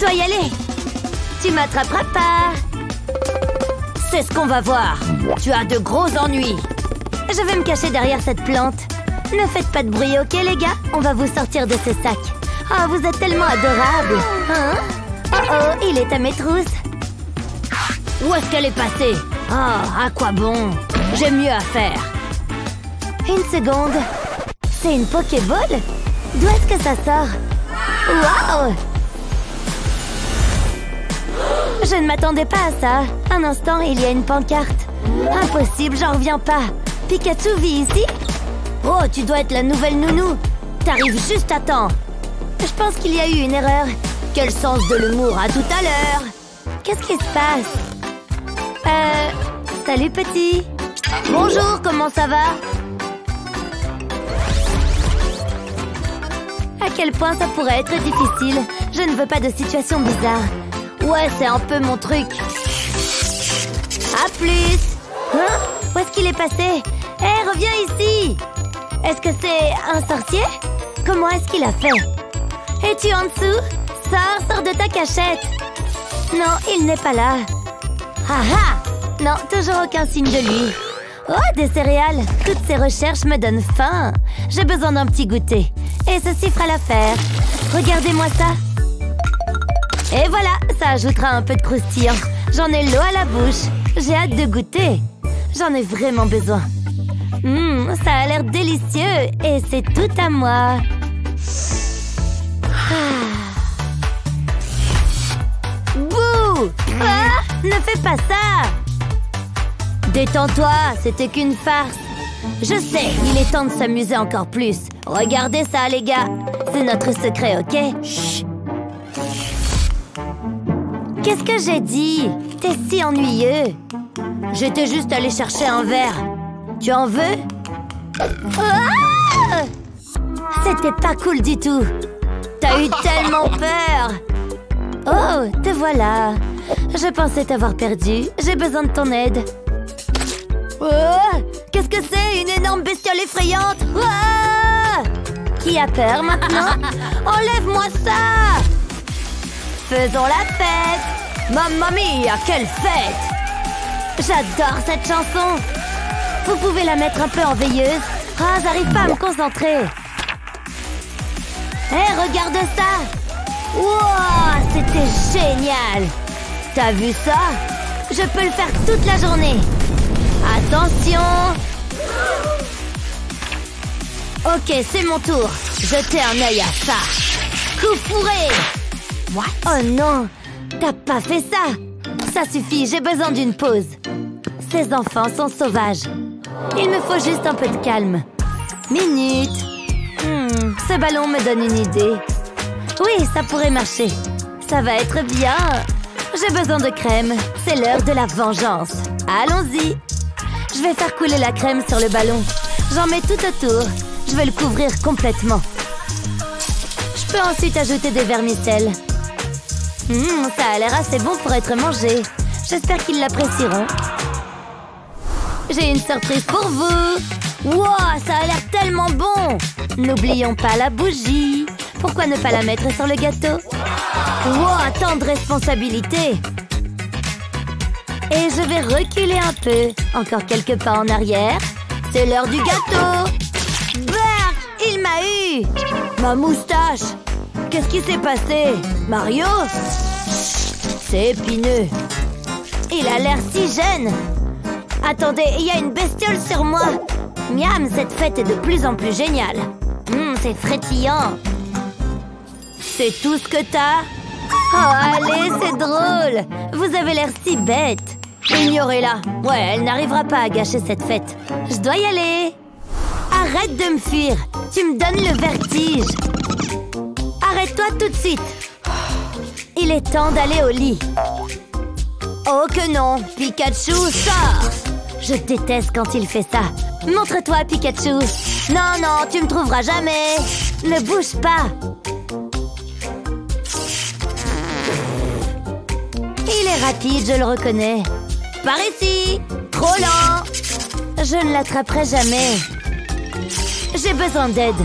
dois y aller. Tu m'attraperas pas. C'est ce qu'on va voir. Tu as de gros ennuis. Je vais me cacher derrière cette plante. Ne faites pas de bruit, ok les gars? On va vous sortir de ce sac. Oh, vous êtes tellement adorables Hein? Oh oh, il est à mes trousses. Où est-ce qu'elle est passée? Oh, à quoi bon? J'ai mieux à faire. Une seconde. C'est une Pokéball? D'où est-ce que ça sort? Waouh Je ne m'attendais pas à ça. Un instant, il y a une pancarte. Impossible, j'en reviens pas. Pikachu vit ici? Oh, tu dois être la nouvelle nounou. T'arrives juste à temps. Je pense qu'il y a eu une erreur. Quel sens de l'humour À tout à l'heure. Qu'est-ce qui se passe? Euh... Salut, petit. Bonjour, comment ça va? À quel point ça pourrait être difficile? Je ne veux pas de situation bizarre. Ouais, c'est un peu mon truc. À plus Hein? Où est-ce qu'il est passé? Hé, reviens ici Est-ce que c'est un sorcier? Comment est-ce qu'il a fait? Es-tu en dessous? Sors, sors de ta cachette Non, il n'est pas là. Ah ah Non, toujours aucun signe de lui. Oh, des céréales Toutes ces recherches me donnent faim. J'ai besoin d'un petit goûter. Et ceci fera l'affaire. Regardez-moi ça. Et voilà, ça ajoutera un peu de croustillant. J'en ai l'eau à la bouche. J'ai hâte de goûter. J'en ai vraiment besoin. Hum, ça a l'air délicieux et c'est tout à moi. Ah. Bouh Ah Ne fais pas ça Détends-toi, c'était qu'une farce. Je sais, il est temps de s'amuser encore plus. Regardez ça, les gars. C'est notre secret, ok? Chut. Qu'est-ce que j'ai dit? T'es si ennuyeux. J'étais juste allé chercher un verre. Tu en veux? Ah C'était pas cool du tout. T'as eu tellement peur. Oh, te voilà. Je pensais t'avoir perdu. J'ai besoin de ton aide. Oh, Qu'est-ce que c'est? Une énorme bestiole effrayante Ah Qui a peur maintenant? Enlève-moi ça Faisons la fête. Mamma mia, quelle fête. J'adore cette chanson. Vous pouvez la mettre un peu en veilleuse. Ah, j'arrive pas à me concentrer. Hé, regarde ça. Wow, c'était génial. T'as vu ça? Je peux le faire toute la journée. Attention. Ok, c'est mon tour. Jetez un œil à ça. Coup fourré Oh non T'as pas fait ça Ça suffit, j'ai besoin d'une pause. Ces enfants sont sauvages. Il me faut juste un peu de calme. Minute. Hmm, ce ballon me donne une idée. Oui, ça pourrait marcher. Ça va être bien. J'ai besoin de crème. C'est l'heure de la vengeance. Allons-y. Je vais faire couler la crème sur le ballon. J'en mets tout autour. Je vais le couvrir complètement. Je peux ensuite ajouter des vermicelles. Hum, ça a l'air assez bon pour être mangé. J'espère qu'ils l'apprécieront. J'ai une surprise pour vous. Wow, ça a l'air tellement bon. N'oublions pas la bougie. Pourquoi ne pas la mettre sur le gâteau? Wow, tant de responsabilités. Et je vais reculer un peu. Encore quelques pas en arrière. C'est l'heure du gâteau. Bah, il m'a eu. Ma moustache. Qu'est-ce qui s'est passé Mario C'est épineux. Il a l'air si jeune. Attendez, il y a une bestiole sur moi. Miam, cette fête est de plus en plus géniale. Hum, c'est frétillant. C'est tout ce que t'as Oh, allez, c'est drôle Vous avez l'air si bête Ignorez-la Ouais, elle n'arrivera pas à gâcher cette fête. Je dois y aller Arrête de me fuir Tu me donnes le vertige Arrête-toi tout de suite Il est temps d'aller au lit. Oh que non Pikachu, sors Je déteste quand il fait ça. Montre-toi, Pikachu Non, non, tu me trouveras jamais Ne bouge pas Il est rapide, je le reconnais. Par ici Trop lent Je ne l'attraperai jamais. J'ai besoin d'aide.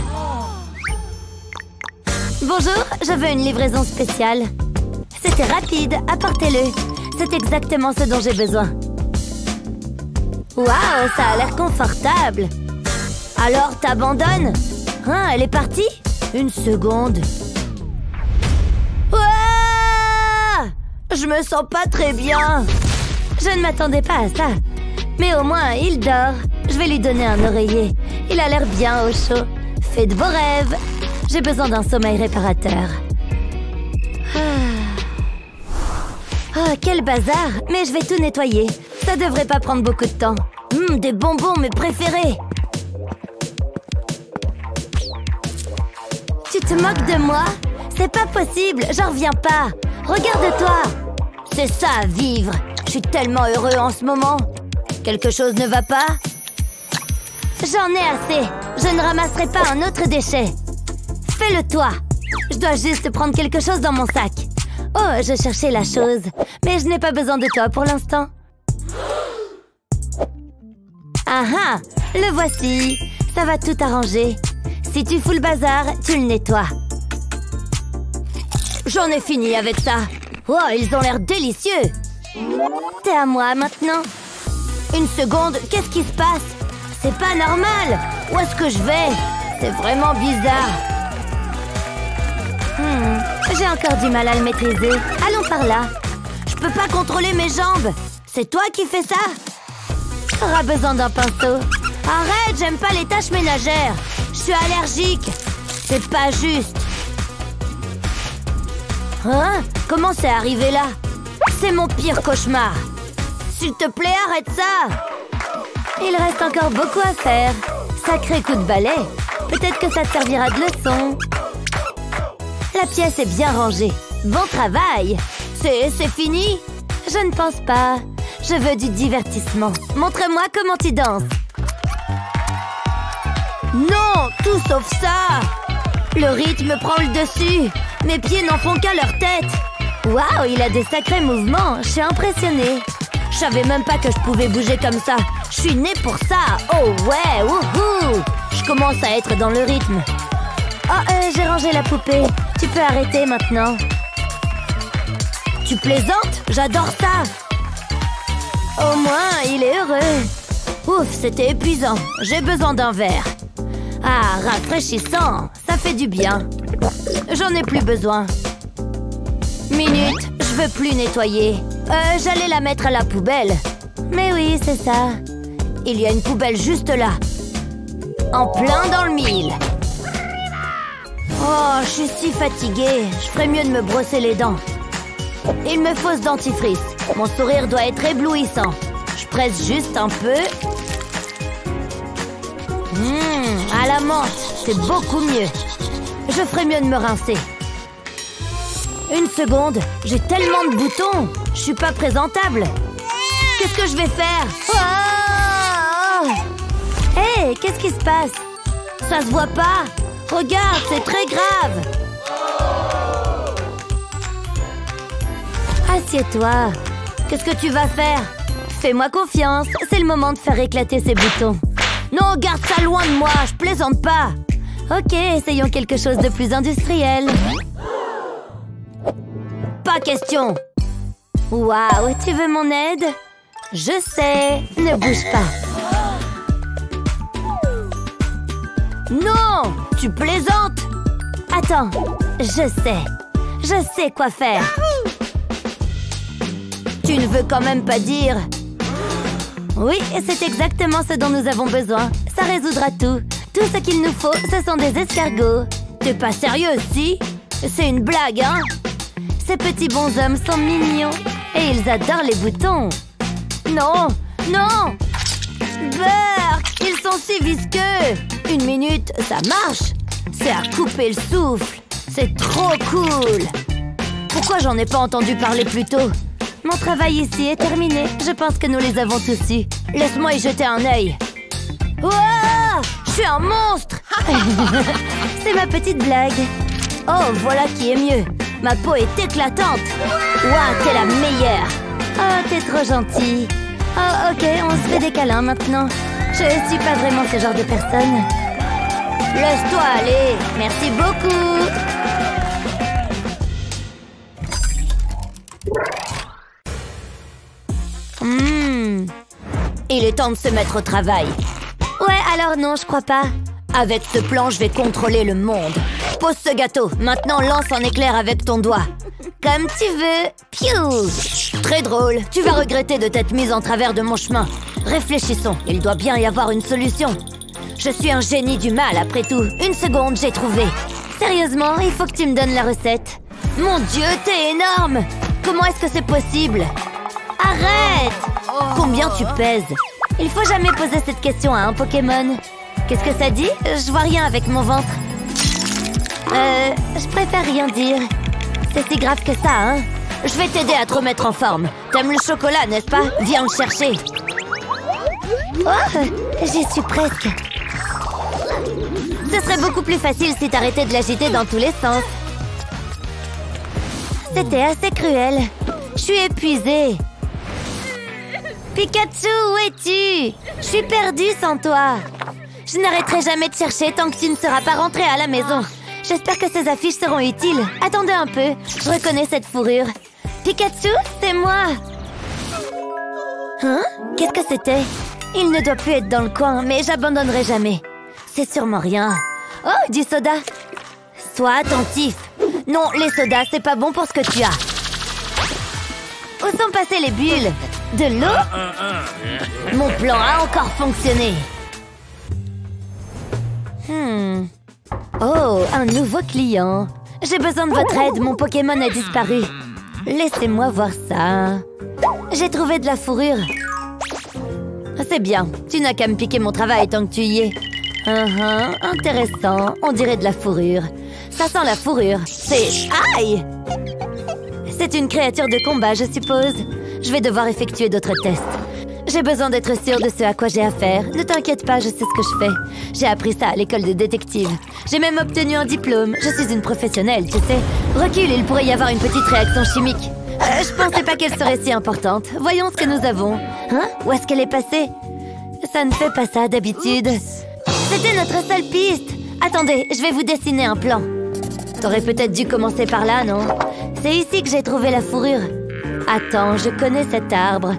Bonjour, je veux une livraison spéciale. C'était rapide, apportez-le. C'est exactement ce dont j'ai besoin. Waouh, ça a l'air confortable. Alors, t'abandonnes? Hein, elle est partie? Une seconde. Ouah Je me sens pas très bien. Je ne m'attendais pas à ça. Mais au moins, il dort. Je vais lui donner un oreiller. Il a l'air bien au chaud. Faites vos rêves. J'ai besoin d'un sommeil réparateur. Ah. Oh, quel bazar. Mais je vais tout nettoyer. Ça devrait pas prendre beaucoup de temps. Hum, des bonbons, mes préférés. Tu te moques de moi? C'est pas possible, j'en reviens pas. Regarde-toi. C'est ça, vivre. Je suis tellement heureux en ce moment. Quelque chose ne va pas? J'en ai assez. Je ne ramasserai pas un autre déchet Fais-le toi Je dois juste prendre quelque chose dans mon sac Oh, je cherchais la chose Mais je n'ai pas besoin de toi pour l'instant ah ah Le voici Ça va tout arranger. Si tu fous le bazar, tu le nettoies. J'en ai fini avec ça. Oh, ils ont l'air délicieux T'es à moi maintenant. Une seconde, qu'est-ce qui se passe? C'est pas normal Où est-ce que je vais? C'est vraiment bizarre. J'ai encore du mal à le maîtriser. Allons par là. Je peux pas contrôler mes jambes. C'est toi qui fais ça Aura besoin d'un pinceau. Arrête, j'aime pas les tâches ménagères. Je suis allergique. C'est pas juste. Hein? Comment c'est arrivé là? C'est mon pire cauchemar. S'il te plaît, arrête ça. Il reste encore beaucoup à faire. Sacré coup de balai. Peut-être que ça te servira de leçon. La pièce est bien rangée. Bon travail. C'est fini Je ne pense pas. Je veux du divertissement. Montre-moi comment tu danses. Non, tout sauf ça. Le rythme prend le dessus. Mes pieds n'en font qu'à leur tête. Waouh, il a de sacrés mouvements. Je suis impressionnée. Je savais même pas que je pouvais bouger comme ça. Je suis née pour ça. Oh ouais, wouhou. Je commence à être dans le rythme. Oh, j'ai rangé la poupée. Tu peux arrêter maintenant. Tu plaisantes? J'adore ça. Au moins, il est heureux. Ouf, c'était épuisant. J'ai besoin d'un verre. Ah, rafraîchissant. Ça fait du bien. J'en ai plus besoin. Minute, je veux plus nettoyer. Euh, j'allais la mettre à la poubelle. Mais oui, c'est ça. Il y a une poubelle juste là. En plein dans le mille. Oh, je suis si fatiguée. Je ferais mieux de me brosser les dents. Il me faut ce dentifrice. Mon sourire doit être éblouissant. Je presse juste un peu. Hum, à la menthe, c'est beaucoup mieux. Je ferais mieux de me rincer. Une seconde, j'ai tellement de boutons. Je suis pas présentable. Qu'est-ce que je vais faire? Oh Hé, qu'est-ce qui se passe? Ça se voit pas Regarde, c'est très grave Assieds-toi. Qu'est-ce que tu vas faire? Fais-moi confiance. C'est le moment de faire éclater ces boutons. Non, garde ça loin de moi. Je plaisante pas. Ok, essayons quelque chose de plus industriel. Pas question. Waouh, tu veux mon aide? Je sais. Ne bouge pas. Non Tu plaisantes Attends, je sais. Je sais quoi faire. Tu ne veux quand même pas dire Oui, c'est exactement ce dont nous avons besoin. Ça résoudra tout. Tout ce qu'il nous faut, ce sont des escargots. T'es pas sérieux, si? C'est une blague, hein? Ces petits bonshommes sont mignons. Et ils adorent les boutons. Non Non Beurre sont si visqueux Une minute, ça marche C'est à couper le souffle C'est trop cool Pourquoi j'en ai pas entendu parler plus tôt? Mon travail ici est terminé. Je pense que nous les avons tous eus. Laisse-moi y jeter un œil. Ouah Je suis un monstre C'est ma petite blague. Oh, voilà qui est mieux. Ma peau est éclatante. Ouah, t'es la meilleure. Oh, t'es trop gentil. Oh, ok, on se fait des câlins maintenant. Je suis pas vraiment ce genre de personne. Laisse-toi aller. Merci beaucoup. Hmm. Il est temps de se mettre au travail. Ouais, alors non, je crois pas. Avec ce plan, je vais contrôler le monde. Pose ce gâteau. Maintenant, lance un éclair avec ton doigt. Comme tu veux. Piou Très drôle. Tu vas regretter de t'être mise en travers de mon chemin. Réfléchissons. Il doit bien y avoir une solution. Je suis un génie du mal, après tout. Une seconde, j'ai trouvé. Sérieusement, il faut que tu me donnes la recette. Mon Dieu, t'es énorme Comment est-ce que c'est possible? Arrête Combien tu pèses? Il faut jamais poser cette question à un Pokémon. Qu'est-ce que ça dit? Je vois rien avec mon ventre. Euh, je préfère rien dire. C'est si grave que ça, hein Je vais t'aider à te remettre en forme. T'aimes le chocolat, n'est-ce pas? Viens le chercher. Oh, j'y suis presque. Ce serait beaucoup plus facile si t'arrêtais de l'agiter dans tous les sens. C'était assez cruel. Je suis épuisée. Pikachu, où es-tu? Je suis perdue sans toi. Je n'arrêterai jamais de chercher tant que tu ne seras pas rentré à la maison. J'espère que ces affiches seront utiles. Attendez un peu, je reconnais cette fourrure. Pikachu, c'est moi Hein? Qu'est-ce que c'était? Il ne doit plus être dans le coin, mais j'abandonnerai jamais. C'est sûrement rien. Oh, du soda Sois attentif. Non, les sodas, c'est pas bon pour ce que tu as. Où sont passées les bulles De l'eau Mon plan a encore fonctionné. Hmm. Oh, un nouveau client. J'ai besoin de votre aide, mon Pokémon a disparu. Laissez-moi voir ça. J'ai trouvé de la fourrure. C'est bien, tu n'as qu'à me piquer mon travail tant que tu y es. Uh intéressant, on dirait de la fourrure. Ça sent la fourrure. C'est... Aïe C'est une créature de combat, je suppose. Je vais devoir effectuer d'autres tests. J'ai besoin d'être sûre de ce à quoi j'ai affaire. Ne t'inquiète pas, je sais ce que je fais. J'ai appris ça à l'école de détective. J'ai même obtenu un diplôme. Je suis une professionnelle, tu sais. Recule, il pourrait y avoir une petite réaction chimique. Euh, je pensais pas qu'elle serait si importante. Voyons ce que nous avons. Hein? Où est-ce qu'elle est passée? Ça ne fait pas ça d'habitude. C'était notre seule piste. Attendez, je vais vous dessiner un plan. T'aurais peut-être dû commencer par là, non? C'est ici que j'ai trouvé la fourrure. Attends, je connais cet arbre.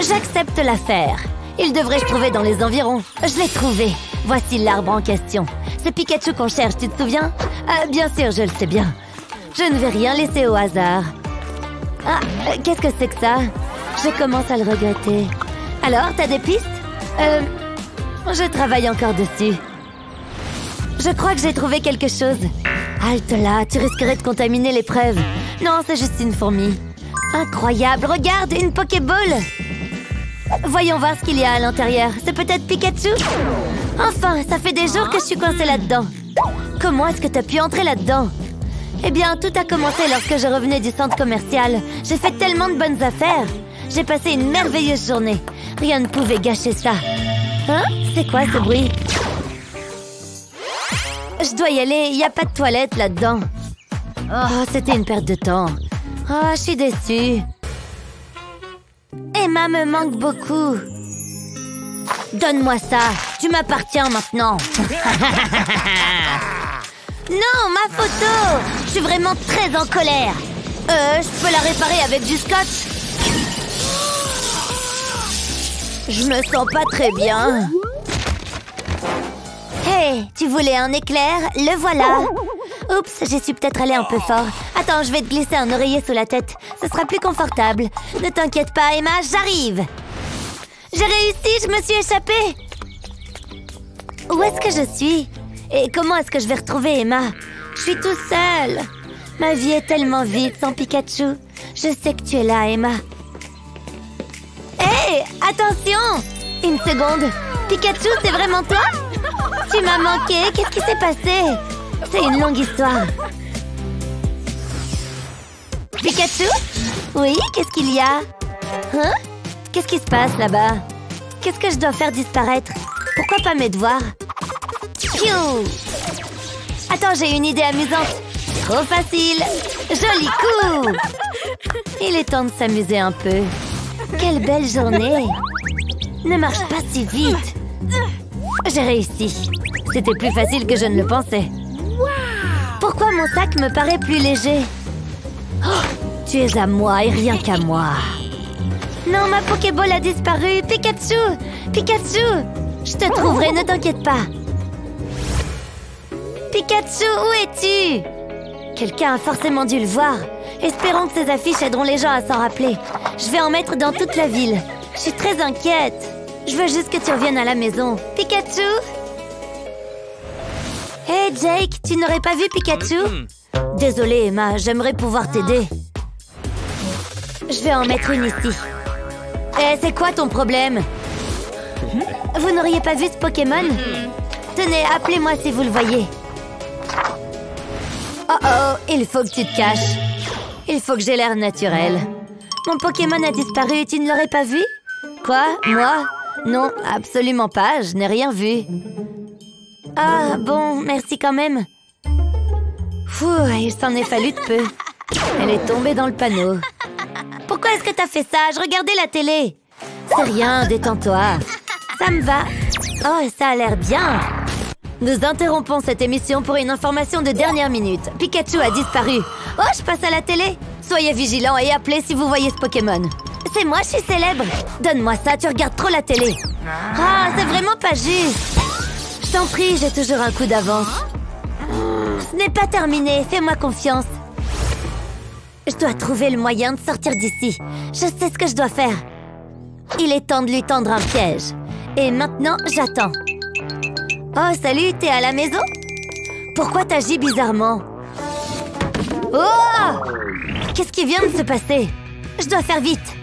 J'accepte l'affaire. Il devrait se trouver dans les environs. Je l'ai trouvé. Voici l'arbre en question. C'est Pikachu qu'on cherche, tu te souviens? Ah, Bien sûr, je le sais bien. Je ne vais rien laisser au hasard. Ah, qu'est-ce que c'est que ça? Je commence à le regretter. Alors, t'as des pistes? Euh... Je travaille encore dessus. Je crois que j'ai trouvé quelque chose. Halte là, tu risquerais de contaminer l'épreuve. Non, c'est juste une fourmi. Incroyable, regarde, une Pokéball Voyons voir ce qu'il y a à l'intérieur. C'est peut-être Pikachu? Enfin, ça fait des jours que je suis coincée là-dedans. Comment est-ce que tu as pu entrer là-dedans? Eh bien, tout a commencé lorsque je revenais du centre commercial. J'ai fait tellement de bonnes affaires. J'ai passé une merveilleuse journée. Rien ne pouvait gâcher ça. Hein? C'est quoi ce bruit? Je dois y aller, il n'y a pas de toilette là-dedans. Oh, c'était une perte de temps. Oh, je suis déçue. Emma me manque beaucoup. Donne-moi ça. Tu m'appartiens maintenant. non, ma photo. Je suis vraiment très en colère. Euh, je peux la réparer avec du scotch? Je me sens pas très bien. Hé, tu voulais un éclair? Le voilà. Oups, j'ai su peut-être aller un peu fort. Attends, je vais te glisser un oreiller sous la tête. Ce sera plus confortable. Ne t'inquiète pas, Emma, j'arrive. J'ai réussi, je me suis échappée. Où est-ce que je suis? Et comment est-ce que je vais retrouver Emma? Je suis tout seule. Ma vie est tellement vide sans Pikachu. Je sais que tu es là, Emma. Hé Attention. Une seconde. Pikachu, c'est vraiment toi? Tu m'as manqué. Qu'est-ce qui s'est passé? C'est une longue histoire. Pikachu? Oui, qu'est-ce qu'il y a? Hein? Qu'est-ce qui se passe là-bas? Qu'est-ce que je dois faire disparaître? Pourquoi pas mes devoirs? Piou Attends, j'ai une idée amusante. Trop facile Joli coup Il est temps de s'amuser un peu. Quelle belle journée Ne marche pas si vite J'ai réussi. C'était plus facile que je ne le pensais. Pourquoi mon sac me paraît plus léger? Oh Tu es à moi et rien qu'à moi. Non, ma Pokéball a disparu Pikachu Pikachu Je te trouverai, ne t'inquiète pas Pikachu, où es-tu? Quelqu'un a forcément dû le voir. Espérons que ces affiches aideront les gens à s'en rappeler. Je vais en mettre dans toute la ville. Je suis très inquiète. Je veux juste que tu reviennes à la maison. Pikachu? Hé hey Jake, tu n'aurais pas vu Pikachu? Désolée Emma, j'aimerais pouvoir t'aider. Je vais en mettre une ici. Eh, c'est quoi ton problème? Vous n'auriez pas vu ce Pokémon? Tenez, appelez-moi si vous le voyez. Oh il faut que tu te caches. Il faut que j'ai l'air naturel. Mon Pokémon a disparu, tu ne l'aurais pas vu? Quoi? Moi? Non, absolument pas, je n'ai rien vu. Ah, bon, merci quand même. Il s'en est fallu de peu. Elle est tombée dans le panneau. Pourquoi est-ce que t'as fait ça? Je regardais la télé. C'est rien, détends-toi. Ça me va. Oh, ça a l'air bien. Nous interrompons cette émission pour une information de dernière minute. Pikachu a disparu. Oh, je passe à la télé. Soyez vigilants et appelez si vous voyez ce Pokémon. C'est moi, je suis célèbre. Donne-moi ça, tu regardes trop la télé. Ah, c'est vraiment pas juste. Je t'en prie, j'ai toujours un coup d'avance. Ce n'est pas terminé, fais-moi confiance. Je dois trouver le moyen de sortir d'ici. Je sais ce que je dois faire. Il est temps de lui tendre un piège. Et maintenant, j'attends. Oh, salut, t'es à la maison? Pourquoi t'agis bizarrement? Oh Qu'est-ce qui vient de se passer? Je dois faire vite.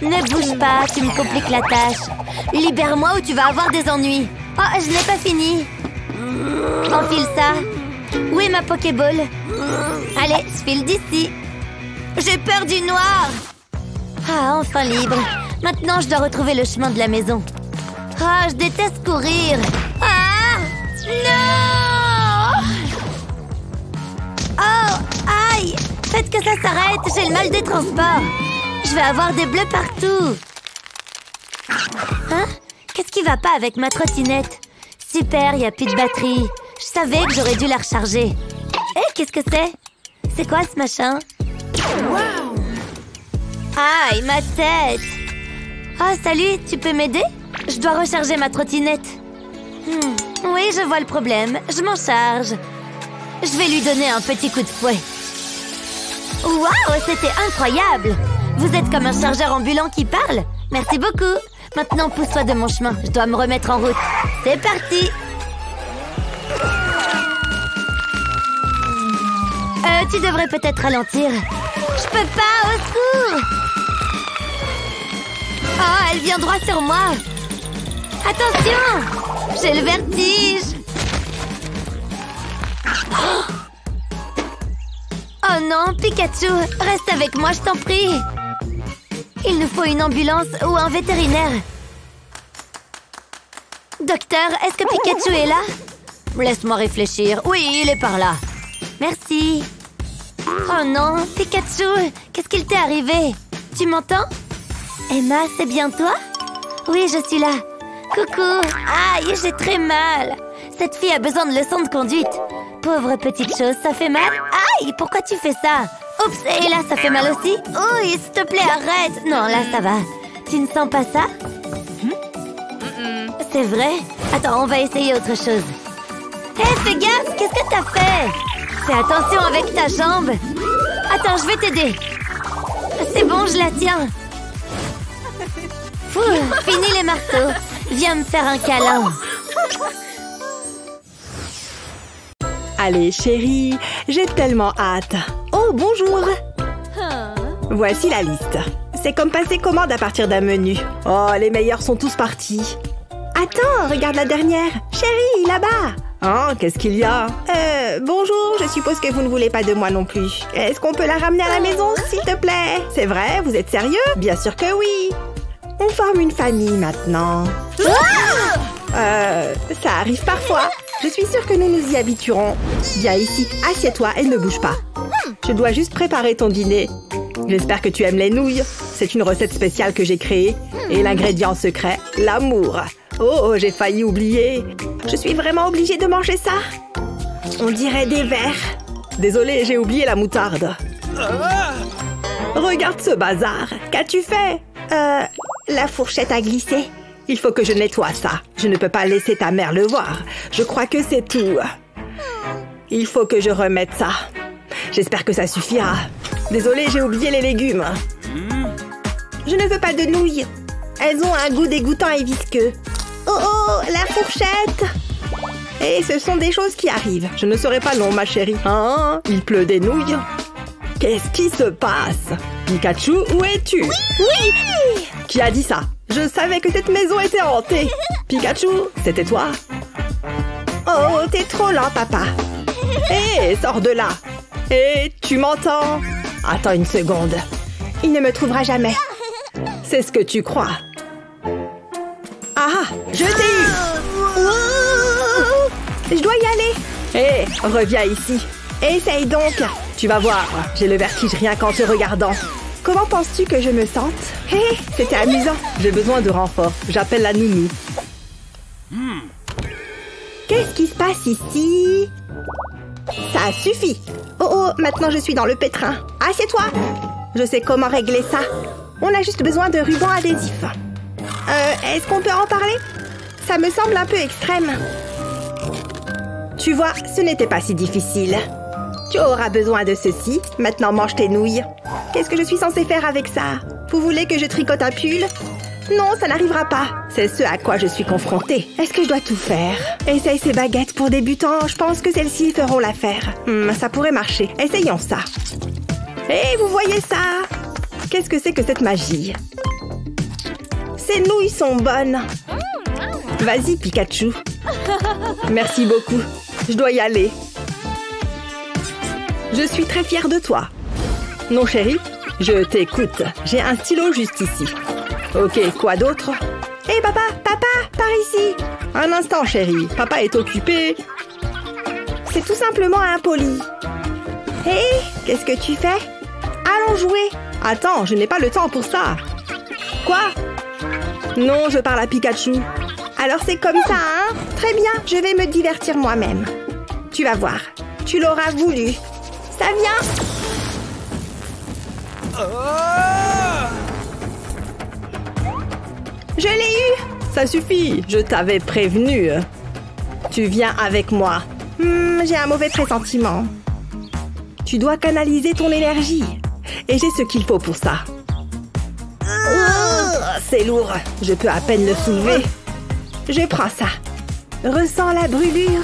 Ne bouge pas, tu me compliques la tâche. Libère-moi ou tu vas avoir des ennuis. Oh, je n'ai pas fini. Enfile ça. Où est ma Pokéball? Allez, je file d'ici. J'ai peur du noir. Ah, enfin libre. Maintenant, je dois retrouver le chemin de la maison. Ah, je déteste courir. Ah Non Oh, aïe Faites que ça s'arrête, j'ai le mal des transports. Je vais avoir des bleus partout. Hein Qu'est-ce qui va pas avec ma trottinette Super, n'y a plus de batterie. Je savais que j'aurais dû la recharger. Hé, qu'est-ce que c'est C'est quoi ce machin Wow Aïe, ma tête Oh, salut, tu peux m'aider Je dois recharger ma trottinette. Hmm, oui, je vois le problème. Je m'en charge. Je vais lui donner un petit coup de fouet. Waouh, c'était incroyable Vous êtes comme un chargeur ambulant qui parle Merci beaucoup Maintenant, pousse-toi de mon chemin. Je dois me remettre en route. C'est parti Euh, tu devrais peut-être ralentir. Je peux pas, au secours Oh, elle vient droit sur moi Attention J'ai le vertige Oh non, Pikachu Reste avec moi, je t'en prie Il nous faut une ambulance ou un vétérinaire Docteur, est-ce que Pikachu est là? Laisse-moi réfléchir. Oui, il est par là. Merci. Oh non, Pikachu, qu'est-ce qu'il t'est arrivé? Tu m'entends? Emma, c'est bien toi? Oui, je suis là. Coucou. Aïe, j'ai très mal. Cette fille a besoin de leçons de conduite. Pauvre petite chose, ça fait mal. Aïe, pourquoi tu fais ça? Oups, et là, ça fait mal aussi. Oui, s'il te plaît, arrête. Non, là, ça va. Tu ne sens pas ça? C'est vrai? Attends, on va essayer autre chose. Hé, fais gaffe Qu'est-ce que t'as fait? Fais attention avec ta jambe. Attends, je vais t'aider. C'est bon, je la tiens. Fini les marteaux Viens me faire un câlin Allez, chérie, j'ai tellement hâte. Oh, bonjour Voici la liste. C'est comme passer commande à partir d'un menu. Oh, les meilleurs sont tous partis. Attends, regarde la dernière. Chérie, là-bas Oh, qu'est-ce qu'il y a? Euh, bonjour, je suppose que vous ne voulez pas de moi non plus. Est-ce qu'on peut la ramener à la maison, s'il te plaît? C'est vrai Vous êtes sérieux? Bien sûr que oui On forme une famille maintenant. Euh, ça arrive parfois. Je suis sûre que nous nous y habituerons. Viens ici, assieds-toi et ne bouge pas. Je dois juste préparer ton dîner. J'espère que tu aimes les nouilles. C'est une recette spéciale que j'ai créée. Et l'ingrédient secret, l'amour. Oh, j'ai failli oublier. Je suis vraiment obligée de manger ça. On dirait des vers. Désolée, j'ai oublié la moutarde. Regarde ce bazar. Qu'as-tu fait? Euh, la fourchette a glissé. Il faut que je nettoie ça. Je ne peux pas laisser ta mère le voir. Je crois que c'est tout. Il faut que je remette ça. J'espère que ça suffira. Désolée, j'ai oublié les légumes. Je ne veux pas de nouilles. Elles ont un goût dégoûtant et visqueux. Oh oh, la fourchette Et ce sont des choses qui arrivent. Je ne serai pas long, ma chérie. Hein? Il pleut des nouilles Qu'est-ce qui se passe? Pikachu, où es-tu Oui Qui a dit ça Je savais que cette maison était hantée. Pikachu, c'était toi Oh, t'es trop lent, papa. Hé, sors de là Hé, tu m'entends Attends une seconde. Il ne me trouvera jamais. C'est ce que tu crois. Ah, je t'ai eu Oh, je dois y aller. Hé, reviens ici. Essaye donc. Tu vas voir, j'ai le vertige rien qu'en te regardant. Comment penses-tu que je me sente? Hé, c'était amusant. J'ai besoin de renfort. J'appelle la nounou. Qu'est-ce qui se passe ici? Ça suffit. Oh oh, maintenant je suis dans le pétrin. Assieds-toi. Je sais comment régler ça. On a juste besoin de ruban adhésif. Euh, est-ce qu'on peut en parler? Ça me semble un peu extrême. Tu vois, ce n'était pas si difficile. Tu auras besoin de ceci. Maintenant, mange tes nouilles. Qu'est-ce que je suis censée faire avec ça? Vous voulez que je tricote un pull? Non, ça n'arrivera pas. C'est ce à quoi je suis confrontée. Est-ce que je dois tout faire? Essaye ces baguettes pour débutants. Je pense que celles-ci feront l'affaire. Hmm, ça pourrait marcher. Essayons ça. Hé, vous voyez ça? Qu'est-ce que c'est que cette magie? Ces nouilles sont bonnes. Vas-y, Pikachu. Merci beaucoup. Je dois y aller. Je suis très fière de toi. Non, chérie, je t'écoute. J'ai un stylo juste ici. Ok, quoi d'autre? Hé, papa, papa, par ici. Un instant, chérie. Papa est occupé. C'est tout simplement impoli. Hé, qu'est-ce que tu fais? Allons jouer. Attends, je n'ai pas le temps pour ça. Quoi? Non, je parle à Pikachu. Alors c'est comme ça, hein? Très bien, je vais me divertir moi-même. Tu vas voir, tu l'auras voulu. Ça vient Je l'ai eu Ça suffit, je t'avais prévenu. Tu viens avec moi. Hmm, J'ai un mauvais pressentiment. Tu dois canaliser ton énergie. Et j'ai ce qu'il faut pour ça. Oh, C'est lourd, je peux à peine le soulever. Je prends ça. Ressens la brûlure.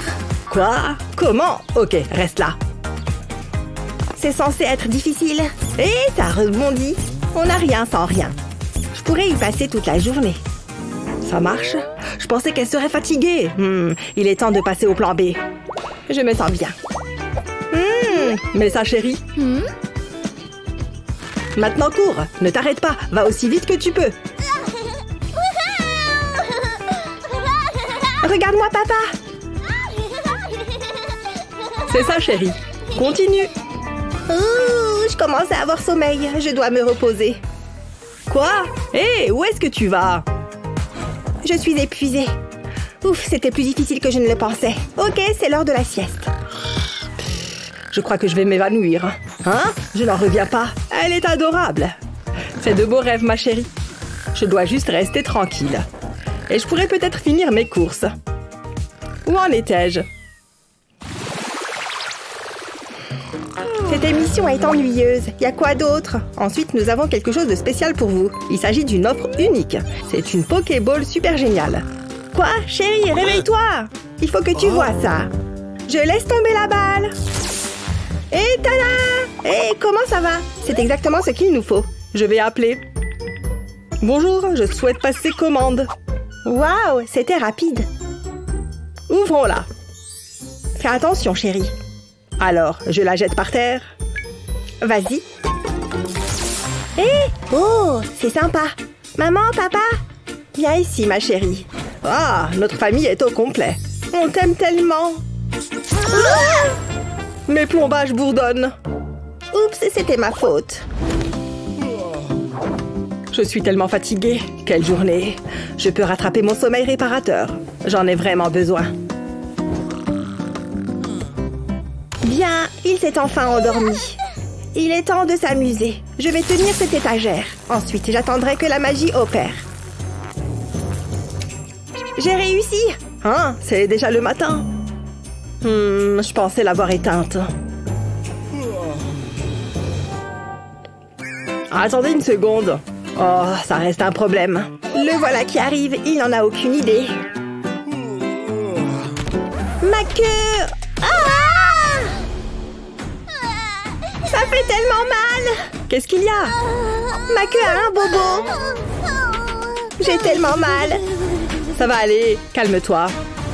Quoi? Comment? Ok, reste là. C'est censé être difficile. Et ça rebondit. On n'a rien sans rien. Je pourrais y passer toute la journée. Ça marche? Je pensais qu'elle serait fatiguée. Hmm, il est temps de passer au plan B. Je me sens bien. Hmm, mais ça, chérie. Maintenant, cours. Ne t'arrête pas. Va aussi vite que tu peux. Regarde-moi, papa. C'est ça, chérie. Continue. Ouh, je commence à avoir sommeil. Je dois me reposer. Quoi? Hé, où est-ce que tu vas? Je suis épuisée. Ouf, c'était plus difficile que je ne le pensais. Ok, c'est l'heure de la sieste. Je crois que je vais m'évanouir. Hein? Je n'en reviens pas. Elle est adorable. C'est de beaux rêves, ma chérie. Je dois juste rester tranquille. Et je pourrais peut-être finir mes courses. Où en étais-je? Cette émission est ennuyeuse. Y a quoi d'autre? Ensuite, nous avons quelque chose de spécial pour vous. Il s'agit d'une offre unique. C'est une Pokéball super géniale. Quoi Chérie, réveille-toi Il faut que tu vois ça. Je laisse tomber la balle. Et tada Et comment ça va? C'est exactement ce qu'il nous faut. Je vais appeler. Bonjour, je souhaite passer commande. Waouh, c'était rapide. Ouvrons-la. Fais attention, chérie. Alors, je la jette par terre. Vas-y. Hé Oh, c'est sympa. Maman, papa Viens ici, ma chérie. Ah, notre famille est au complet. On t'aime tellement. Mes plombages bourdonnent. Oups, c'était ma faute. Je suis tellement fatiguée. Quelle journée. Je peux rattraper mon sommeil réparateur. J'en ai vraiment besoin. Bien, il s'est enfin endormi. Il est temps de s'amuser. Je vais tenir cette étagère. Ensuite, j'attendrai que la magie opère. J'ai réussi Hein C'est déjà le matin Hmm, je pensais l'avoir éteinte. Attendez une seconde. Oh, ça reste un problème. Le voilà qui arrive, il n'en a aucune idée. Ma queue tellement mal Qu'est-ce qu'il y a? Ma queue a un bobo J'ai tellement mal Ça va aller, calme-toi.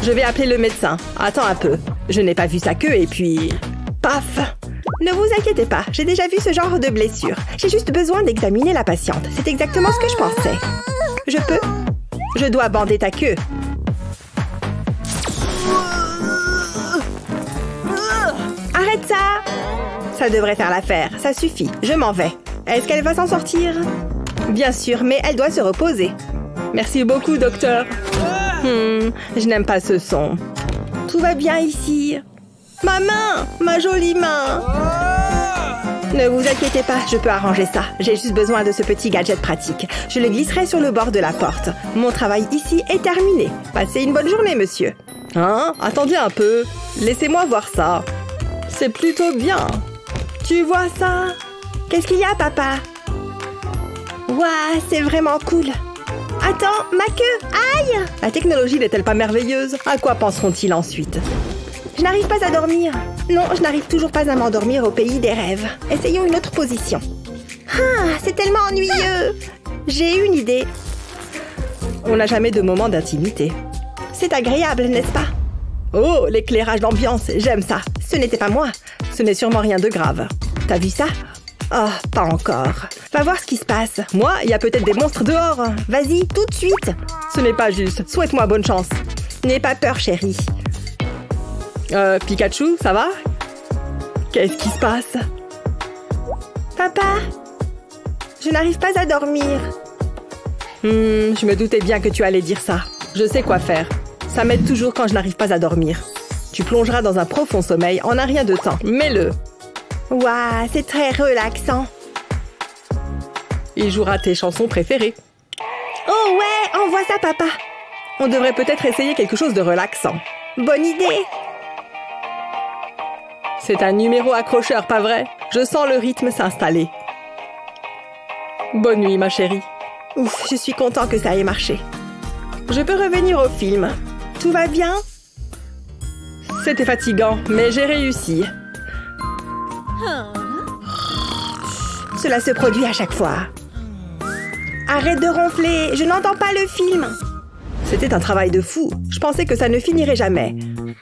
Je vais appeler le médecin. Attends un peu. Je n'ai pas vu sa queue et puis... Paf Ne vous inquiétez pas, j'ai déjà vu ce genre de blessure. J'ai juste besoin d'examiner la patiente. C'est exactement ce que je pensais. Je peux? Je dois bander ta queue. Arrête ça Ça devrait faire l'affaire. Ça suffit. Je m'en vais. Est-ce qu'elle va s'en sortir? Bien sûr, mais elle doit se reposer. Merci beaucoup, docteur. Hmm, je n'aime pas ce son. Tout va bien ici. Ma main Ma jolie main Ne vous inquiétez pas, je peux arranger ça. J'ai juste besoin de ce petit gadget pratique. Je le glisserai sur le bord de la porte. Mon travail ici est terminé. Passez une bonne journée, monsieur. Hein? Attendez un peu. Laissez-moi voir ça. C'est plutôt bien. Tu vois ça? Qu'est-ce qu'il y a, papa? Waouh, c'est vraiment cool. Attends, ma queue Aïe La technologie n'est-elle pas merveilleuse? À quoi penseront-ils ensuite? Je n'arrive pas à dormir. Non, je n'arrive toujours pas à m'endormir au pays des rêves. Essayons une autre position. Ah, c'est tellement ennuyeux J'ai une idée. On n'a jamais de moment d'intimité. C'est agréable, n'est-ce pas? Oh, l'éclairage d'ambiance, j'aime ça. Ce n'était pas moi. Ce n'est sûrement rien de grave. T'as vu ça? Oh, pas encore. Va voir ce qui se passe. Moi, il y a peut-être des monstres dehors. Vas-y, tout de suite. Ce n'est pas juste. Souhaite-moi bonne chance. N'aie pas peur, chérie. Euh, Pikachu, ça va? Qu'est-ce qui se passe? Papa? Je n'arrive pas à dormir. Hmm, je me doutais bien que tu allais dire ça. Je sais quoi faire. Ça m'aide toujours quand je n'arrive pas à dormir. Tu plongeras dans un profond sommeil en un rien de temps. Mets-le. Waouh, c'est très relaxant. Il jouera tes chansons préférées. Oh ouais, envoie ça, papa. On devrait peut-être essayer quelque chose de relaxant. Bonne idée. C'est un numéro accrocheur, pas vrai? Je sens le rythme s'installer. Bonne nuit, ma chérie. Ouf, je suis content que ça ait marché. Je peux revenir au film. Tout va bien? C'était fatigant, mais j'ai réussi. Cela se produit à chaque fois. Arrête de ronfler, je n'entends pas le film. C'était un travail de fou. Je pensais que ça ne finirait jamais.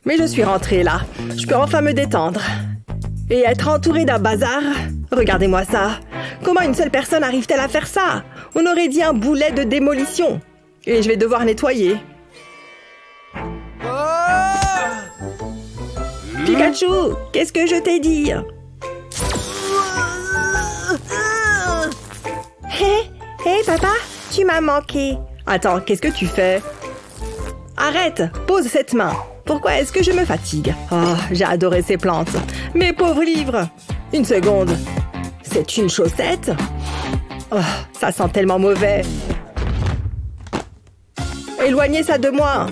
Mais je suis rentrée là. Je peux enfin me détendre. Et être entourée d'un bazar Regardez-moi ça. Comment une seule personne arrive-t-elle à faire ça? On aurait dit un boulet de démolition. Et je vais devoir nettoyer. Pikachu, qu'est-ce que je t'ai dit? Hé, hé, papa, tu m'as manqué. Attends, qu'est-ce que tu fais? Arrête Pose cette main Pourquoi est-ce que je me fatigue? Oh, j'ai adoré ces plantes. Mes pauvres livres Une seconde. C'est une chaussette? Oh, ça sent tellement mauvais. Éloignez ça de moi.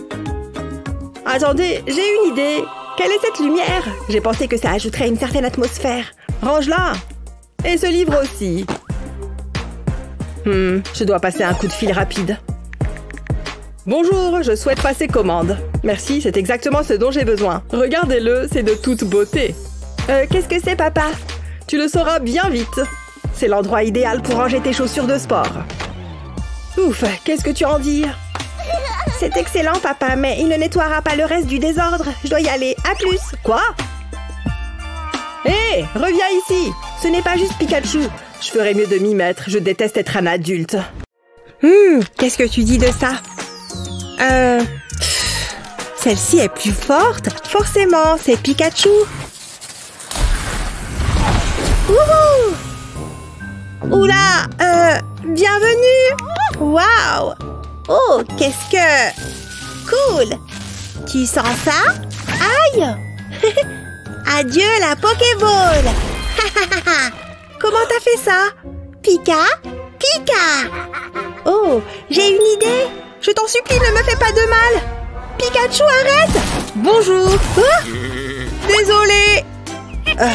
Attendez, j'ai une idée. Quelle est cette lumière? J'ai pensé que ça ajouterait une certaine atmosphère. Range-la Et ce livre aussi. Hmm, je dois passer un coup de fil rapide. Bonjour, je souhaite passer commande. Merci, c'est exactement ce dont j'ai besoin. Regardez-le, c'est de toute beauté. Euh, qu'est-ce que c'est, papa? Tu le sauras bien vite. C'est l'endroit idéal pour ranger tes chaussures de sport. Ouf, qu'est-ce que tu en dis? C'est excellent, papa, mais il ne nettoiera pas le reste du désordre. Je dois y aller. À plus. Quoi? Hé, reviens ici. Ce n'est pas juste Pikachu. Je ferais mieux de m'y mettre. Je déteste être un adulte. Hum, qu'est-ce que tu dis de ça? Euh... Celle-ci est plus forte. Forcément, c'est Pikachu. Wouhou Oula Euh... Bienvenue Waouh Oh, qu'est-ce que... Cool. Tu sens ça? Aïe. Adieu la Pokéball. Comment t'as fait ça? Pika? Pika. Oh, j'ai une idée. Je t'en supplie, ne me fais pas de mal. Pikachu, arrête. Bonjour. Ah Désolé. Ah,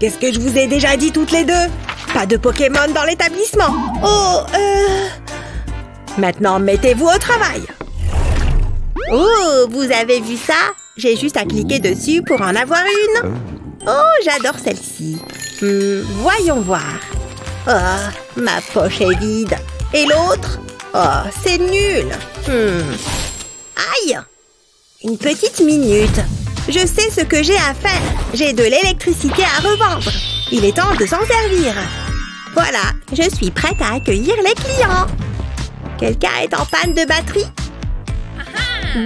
Qu'est-ce que je vous ai déjà dit toutes les deux? Pas de Pokémon dans l'établissement. Oh, euh... Maintenant, mettez-vous au travail Oh, vous avez vu ça? J'ai juste à cliquer dessus pour en avoir une. Oh, j'adore celle-ci. Hmm, voyons voir. Oh, ma poche est vide. Et l'autre? Oh, c'est nul. Hmm. Aïe Une petite minute. Je sais ce que j'ai à faire. J'ai de l'électricité à revendre. Il est temps de s'en servir. Voilà, je suis prête à accueillir les clients. Quelqu'un est en panne de batterie.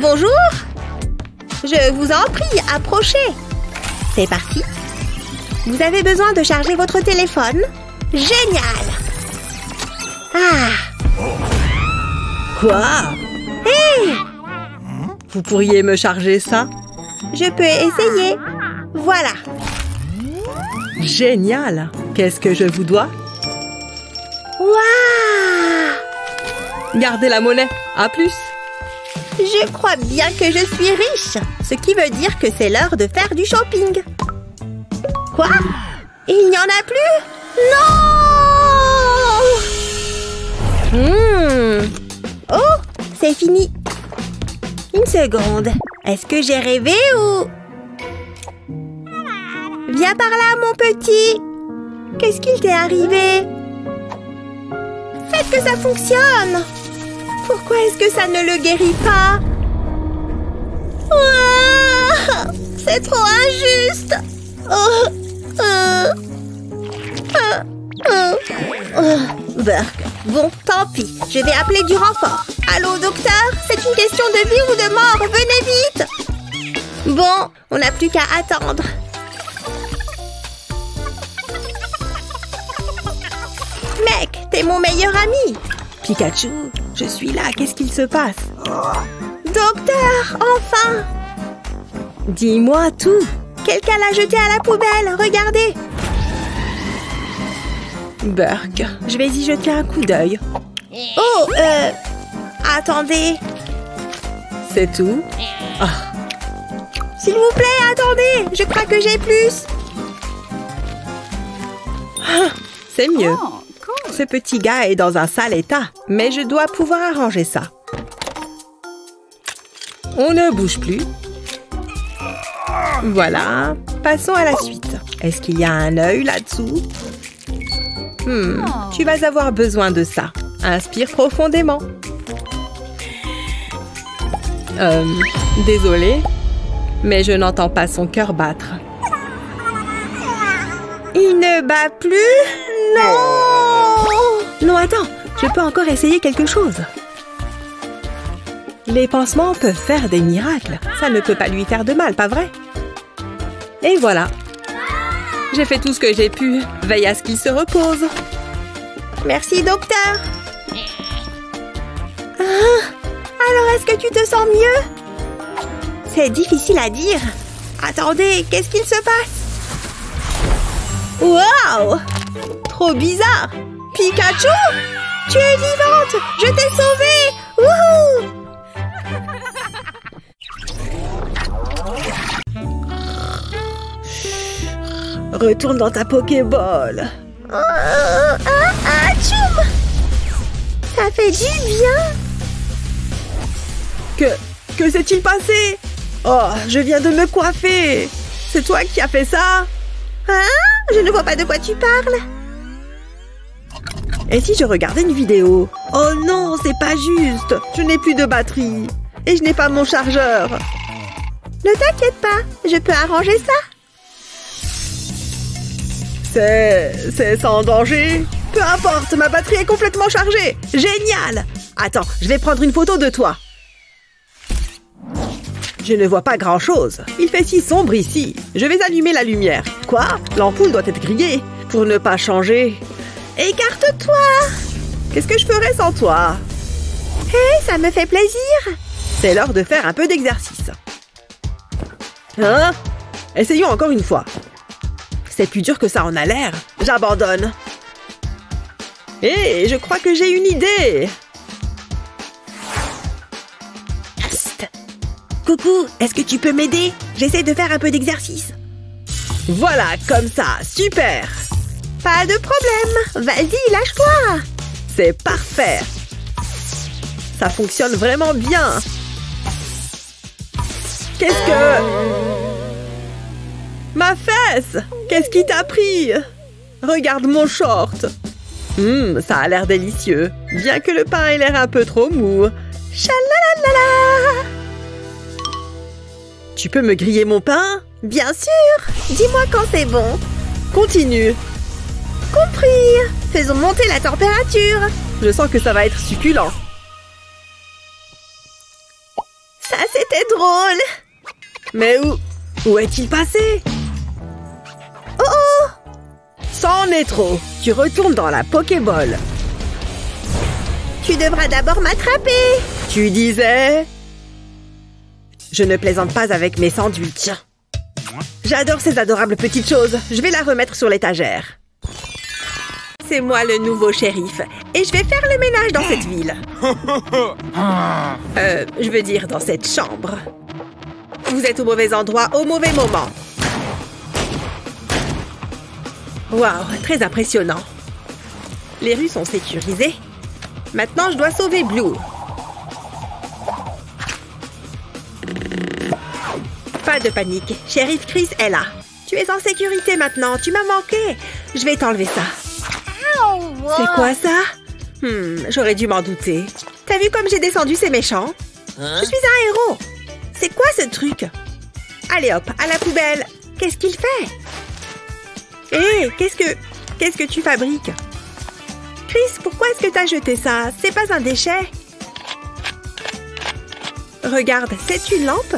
Bonjour. Je vous en prie, approchez. C'est parti. Vous avez besoin de charger votre téléphone? Génial. Ah. Quoi? Hé Vous pourriez me charger ça? Je peux essayer. Voilà. Génial. Qu'est-ce que je vous dois? Waouh Gardez la monnaie. À plus. Je crois bien que je suis riche. Ce qui veut dire que c'est l'heure de faire du shopping. Quoi? Il n'y en a plus? Non! Hmm. Oh, c'est fini. Une seconde. Est-ce que j'ai rêvé ou... Viens par là, mon petit. Qu'est-ce qu'il t'est arrivé? Faites que ça fonctionne Pourquoi est-ce que ça ne le guérit pas C'est trop injuste oh, euh, euh, euh, euh. Burk. Bon, tant pis. Je vais appeler du renfort. Allô, docteur C'est une question de vie ou de mort. Venez vite Bon, on n'a plus qu'à attendre. Mec, t'es mon meilleur ami. Pikachu, je suis là. Qu'est-ce qu'il se passe? Docteur, enfin Dis-moi tout. Quelqu'un l'a jeté à la poubelle, regardez Burk, je vais y jeter un coup d'œil. Oh, euh... Attendez, C'est tout? Ah, s'il vous plaît, attendez Je crois que j'ai plus c'est mieux. Ce petit gars est dans un sale état, mais je dois pouvoir arranger ça. On ne bouge plus. Voilà. Passons à la suite. Est-ce qu'il y a un œil là-dessous? Hmm, tu vas avoir besoin de ça. Inspire profondément. Euh, désolé, mais je n'entends pas son cœur battre. Il ne bat plus Non Non, attends, je peux encore essayer quelque chose. Les pansements peuvent faire des miracles. Ça ne peut pas lui faire de mal, pas vrai? Et voilà. J'ai fait tout ce que j'ai pu. Veille à ce qu'il se repose. Merci, docteur Ah, Alors, est-ce que tu te sens mieux? C'est difficile à dire. Attendez, qu'est-ce qu'il se passe? Waouh Trop bizarre! Pikachu? Tu es vivante! Je t'ai sauvée! Wouhou! Retourne dans ta Pokéball. Oh, ah, ah, tchoum! Ça fait du bien. Que... Que s'est-il passé? Oh, je viens de me coiffer. C'est toi qui as fait ça? Hein Je ne vois pas de quoi tu parles Et si je regardais une vidéo Oh non, c'est pas juste. Je n'ai plus de batterie. Et je n'ai pas mon chargeur. Ne t'inquiète pas, je peux arranger ça C'est... c'est sans danger Peu importe, ma batterie est complètement chargée Génial Attends, je vais prendre une photo de toi. Je ne vois pas grand-chose. Il fait si sombre ici. Je vais allumer la lumière. Quoi? L'ampoule doit être grillée. Pour ne pas changer. Écarte-toi Qu'est-ce que je ferais sans toi? Hé, ça me fait plaisir C'est l'heure de faire un peu d'exercice. Hein? Essayons encore une fois. C'est plus dur que ça en a l'air. J'abandonne. Hé, je crois que j'ai une idée Coucou, est-ce que tu peux m'aider? J'essaie de faire un peu d'exercice. Voilà, comme ça, super. Pas de problème. Vas-y, lâche-toi. C'est parfait. Ça fonctionne vraiment bien. Qu'est-ce que... Ma fesse? Qu'est-ce qui t'a pris? Regarde mon short. Hum, ça a l'air délicieux, bien que le pain ait l'air un peu trop mou. Chalalalala Tu peux me griller mon pain Bien sûr Dis-moi quand c'est bon. Continue. Compris Faisons monter la température. Je sens que ça va être succulent. Ça, c'était drôle. Mais où... Où est-il passé Oh oh Ça en est trop. Tu retournes dans la Pokéball. Tu devras d'abord m'attraper. Tu disais... Je ne plaisante pas avec mes sandwichs. J'adore ces adorables petites choses. Je vais la remettre sur l'étagère. C'est moi le nouveau shérif. Et je vais faire le ménage dans cette ville. Euh, je veux dire dans cette chambre. Vous êtes au mauvais endroit au mauvais moment. Waouh, très impressionnant. Les rues sont sécurisées. Maintenant, je dois sauver Blue. Pas de panique. Shérif Chris est là. Tu es en sécurité maintenant. Tu m'as manqué. Je vais t'enlever ça. C'est quoi ça? Hmm, j'aurais dû m'en douter. T'as vu comme j'ai descendu ces méchants? Je suis un héros. C'est quoi ce truc? Allez hop, à la poubelle. Qu'est-ce qu'il fait? Hé, qu'est-ce que... Qu'est-ce que tu fabriques? Chris, pourquoi est-ce que t'as jeté ça? C'est pas un déchet Regarde, c'est une lampe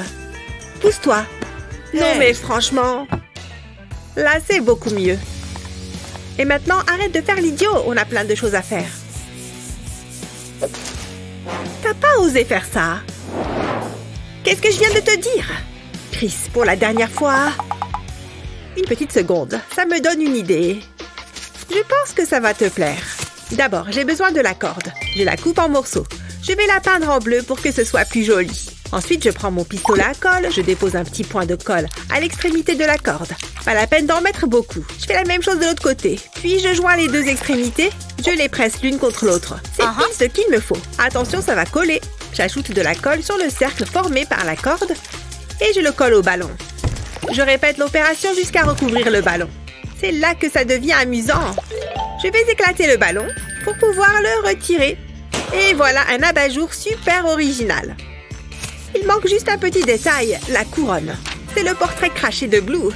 Pousse-toi Non Hey. mais franchement... Là, c'est beaucoup mieux. Et maintenant, arrête de faire l'idiot. On a plein de choses à faire. T'as pas osé faire ça. Qu'est-ce que je viens de te dire? Chris, pour la dernière fois... Une petite seconde, ça me donne une idée. Je pense que ça va te plaire. D'abord, j'ai besoin de la corde. Je la coupe en morceaux. Je vais la peindre en bleu pour que ce soit plus joli. Ensuite, je prends mon pistolet à colle, je dépose un petit point de colle à l'extrémité de la corde. Pas la peine d'en mettre beaucoup. Je fais la même chose de l'autre côté. Puis je joins les deux extrémités, je les presse l'une contre l'autre. C'est pile ce qu'il me faut. Attention, ça va coller. J'ajoute de la colle sur le cercle formé par la corde et je le colle au ballon. Je répète l'opération jusqu'à recouvrir le ballon. C'est là que ça devient amusant. Je vais éclater le ballon pour pouvoir le retirer. Et voilà un abat-jour super original. Il manque juste un petit détail, la couronne. C'est le portrait craché de Blue.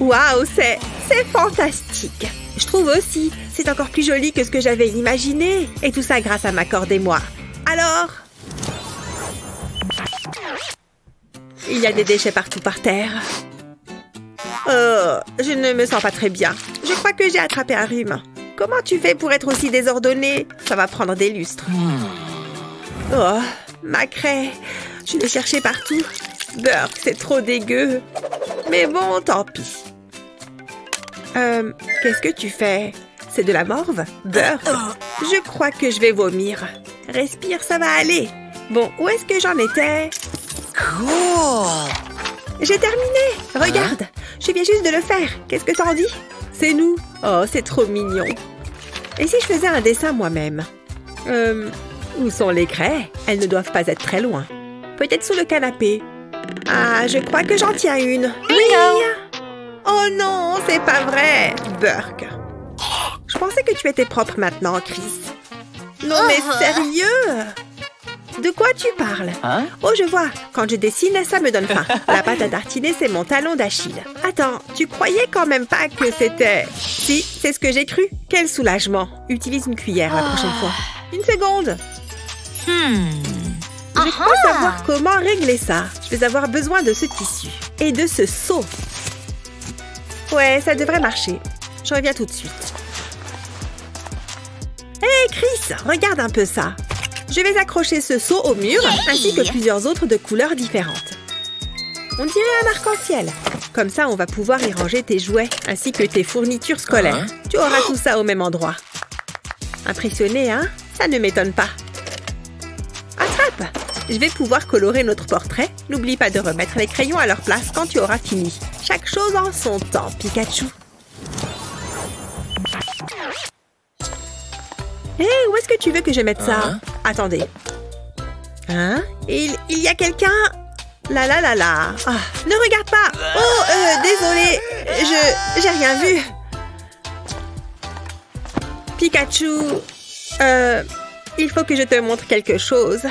Waouh, c'est... c'est fantastique. Je trouve aussi, c'est encore plus joli que ce que j'avais imaginé. Et tout ça grâce à ma corde et moi. Alors... Il y a des déchets partout par terre. Oh, je ne me sens pas très bien. Je crois que j'ai attrapé un rhume. Comment tu fais pour être aussi désordonné? Ça va prendre des lustres. Oh, ma craie. Je l'ai cherché partout. Beurre, c'est trop dégueu. Mais bon, tant pis. Euh, qu'est-ce que tu fais? C'est de la morve? Beurre Je crois que je vais vomir. Respire, ça va aller. Bon, où est-ce que j'en étais? J'ai terminé Regarde Je viens juste de le faire. Qu'est-ce que t'en dis? C'est nous. Oh, c'est trop mignon. Et si je faisais un dessin moi-même? Euh... Où sont les craies? Elles ne doivent pas être très loin. Peut-être sous le canapé. Ah, je crois que j'en tiens une. Oui Oh non, c'est pas vrai Burke. Je pensais que tu étais propre maintenant, Chris. Non mais sérieux De quoi tu parles? Oh, je vois. Quand je dessine, ça me donne faim. La pâte à tartiner, c'est mon talon d'Achille. Attends, tu croyais quand même pas que c'était... Si, c'est ce que j'ai cru. Quel soulagement. Utilise une cuillère la prochaine fois. Une seconde. Je crois savoir comment régler ça. Je vais avoir besoin de ce tissu. Et de ce seau. Ouais, ça devrait marcher. Je reviens tout de suite. Hé, Chris, regarde un peu ça. Je vais accrocher ce seau au mur, ainsi que plusieurs autres de couleurs différentes. On dirait un arc-en-ciel. Comme ça, on va pouvoir y ranger tes jouets, ainsi que tes fournitures scolaires. Tu auras tout ça au même endroit. Impressionné, hein? Ça ne m'étonne pas. Attrape Je vais pouvoir colorer notre portrait. N'oublie pas de remettre les crayons à leur place quand tu auras fini. Chaque chose en son temps, Pikachu. Hé, où est-ce que tu veux que je mette ça? Hein? Attendez. Hein? Il, il y a quelqu'un? La la la la. Ah, ne regarde pas. Oh, euh, désolé. Je j'ai rien vu. Pikachu, euh, il faut que je te montre quelque chose.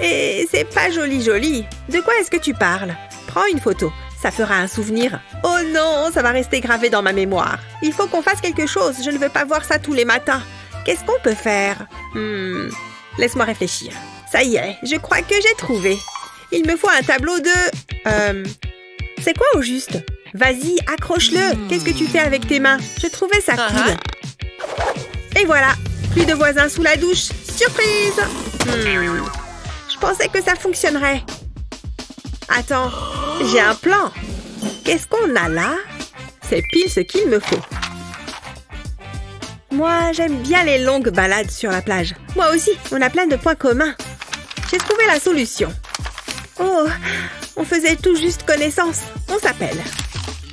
Et c'est pas joli joli. De quoi est-ce que tu parles? Prends une photo. Ça fera un souvenir. Oh non, ça va rester gravé dans ma mémoire. Il faut qu'on fasse quelque chose. Je ne veux pas voir ça tous les matins. Qu'est-ce qu'on peut faire? Hmm, Laisse-moi réfléchir. Ça y est, je crois que j'ai trouvé. Il me faut un tableau de... Euh... C'est quoi au juste? Vas-y, accroche-le. Qu'est-ce que tu fais avec tes mains? Je trouvais ça cool. Et voilà, plus de voisins sous la douche. Surprise Hmm, Je pensais que ça fonctionnerait. Attends, j'ai un plan. Qu'est-ce qu'on a là? C'est pile ce qu'il me faut. Moi, j'aime bien les longues balades sur la plage. Moi aussi, on a plein de points communs. J'ai trouvé la solution. Oh, on faisait tout juste connaissance. On s'appelle.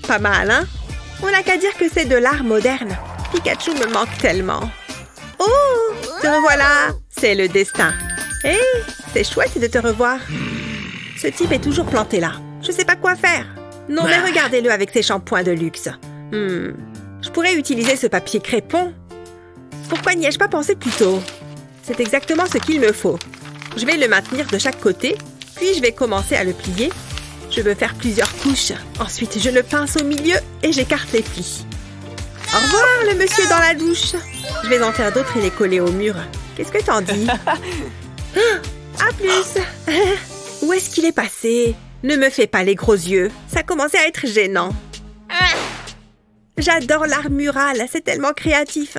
Pas mal, hein? On n'a qu'à dire que c'est de l'art moderne. Pikachu me manque tellement. Oh, te revoilà. C'est le destin. Hé, c'est chouette de te revoir. Ce type est toujours planté là. Je sais pas quoi faire. Non, mais regardez-le avec ses shampoings de luxe. Hmm, je pourrais utiliser ce papier crépon. Pourquoi n'y ai-je pas pensé plus tôt? C'est exactement ce qu'il me faut. Je vais le maintenir de chaque côté, puis je vais commencer à le plier. Je veux faire plusieurs couches. Ensuite, je le pince au milieu et j'écarte les plis. Au revoir, le monsieur dans la douche. Je vais en faire d'autres et les coller au mur. Qu'est-ce que t'en dis? Ah, À plus Où est-ce qu'il est passé? Ne me fais pas les gros yeux. Ça commençait à être gênant. J'adore l'art mural, c'est tellement créatif.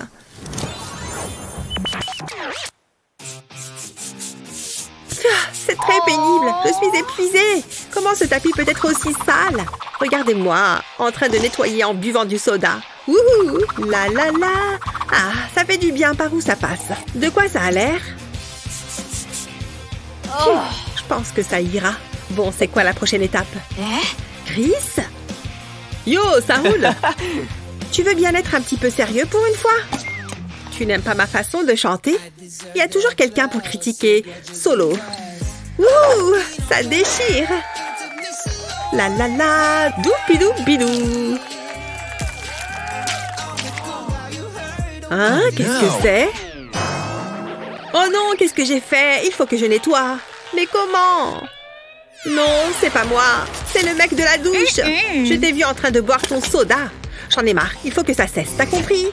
Ah, C'est très pénible, je suis épuisée. Comment ce tapis peut être aussi sale? Regardez-moi, en train de nettoyer en buvant du soda. Wouhou La la la Ah, ça fait du bien par où ça passe? De quoi ça a l'air? Hum, Je pense que ça ira. Bon, c'est quoi la prochaine étape? Chris? Yo, ça roule. Tu veux bien être un petit peu sérieux pour une fois? Tu n'aimes pas ma façon de chanter? Il y a toujours quelqu'un pour critiquer. Solo. Ouh, ça déchire. La la la, doupidou bidou Hein, qu'est-ce que c'est? Oh non, qu'est-ce que j'ai fait? Il faut que je nettoie. Mais comment? Non, c'est pas moi. C'est le mec de la douche. Je t'ai vu en train de boire ton soda. J'en ai marre. Il faut que ça cesse. T'as compris?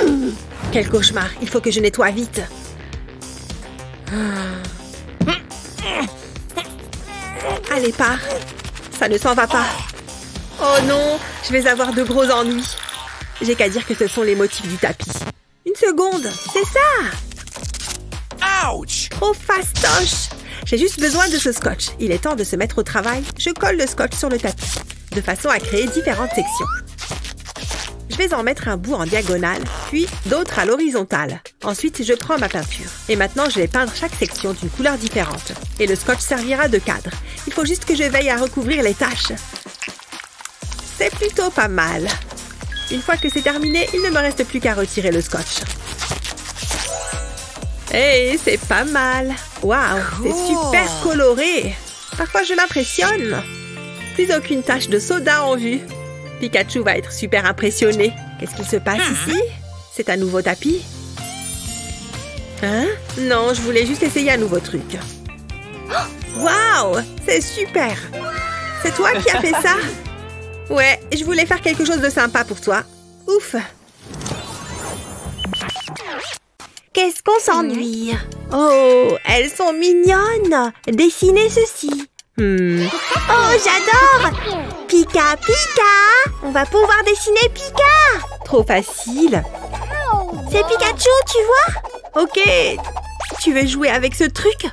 Hmm, Quel cauchemar. Il faut que je nettoie vite. Allez, pars. Ça ne s'en va pas. Oh non, je vais avoir de gros ennuis. J'ai qu'à dire que ce sont les motifs du tapis. Une seconde, c'est ça Trop fastoche J'ai juste besoin de ce scotch. Il est temps de se mettre au travail. Je colle le scotch sur le tapis, de façon à créer différentes sections. Je vais en mettre un bout en diagonale, puis d'autres à l'horizontale. Ensuite, je prends ma peinture. Et maintenant, je vais peindre chaque section d'une couleur différente. Et le scotch servira de cadre. Il faut juste que je veille à recouvrir les taches. C'est plutôt pas mal. Une fois que c'est terminé, il ne me reste plus qu'à retirer le scotch. Hey, c'est pas mal. Waouh, c'est super coloré. Parfois, je m'impressionne. Plus aucune tache de soda en vue. Pikachu va être super impressionné. Qu'est-ce qui se passe ici? C'est un nouveau tapis? Hein? Non, je voulais juste essayer un nouveau truc. Waouh C'est super C'est toi qui as fait ça? Ouais, je voulais faire quelque chose de sympa pour toi. Ouf Qu'est-ce qu'on s'ennuie? Oh, elles sont mignonnes. Dessinez ceci. Hmm. Oh, j'adore. Pika Pika. On va pouvoir dessiner Pika. Trop facile. C'est Pikachu, tu vois? Ok. Tu veux jouer avec ce truc?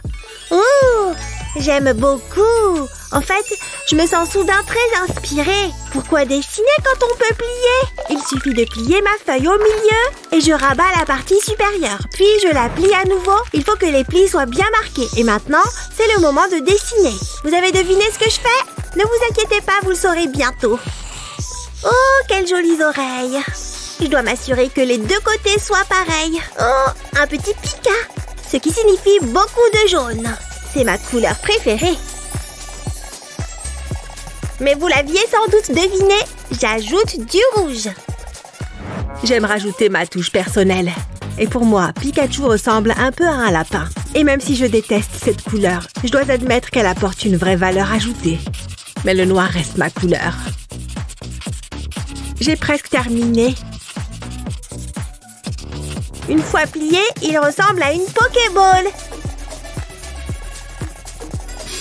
Oh J'aime beaucoup En fait, je me sens soudain très inspirée. Pourquoi dessiner quand on peut plier? Il suffit de plier ma feuille au milieu et je rabats la partie supérieure. Puis je la plie à nouveau. Il faut que les plis soient bien marqués. Et maintenant, c'est le moment de dessiner. Vous avez deviné ce que je fais? Ne vous inquiétez pas, vous le saurez bientôt. Oh, quelles jolies oreilles Je dois m'assurer que les deux côtés soient pareils. Oh, un petit pica Ce qui signifie beaucoup de jaune. C'est ma couleur préférée. Mais vous l'aviez sans doute deviné, j'ajoute du rouge. J'aime rajouter ma touche personnelle. Et pour moi, Pikachu ressemble un peu à un lapin. Et même si je déteste cette couleur, je dois admettre qu'elle apporte une vraie valeur ajoutée. Mais le noir reste ma couleur. J'ai presque terminé. Une fois plié, il ressemble à une Pokéball.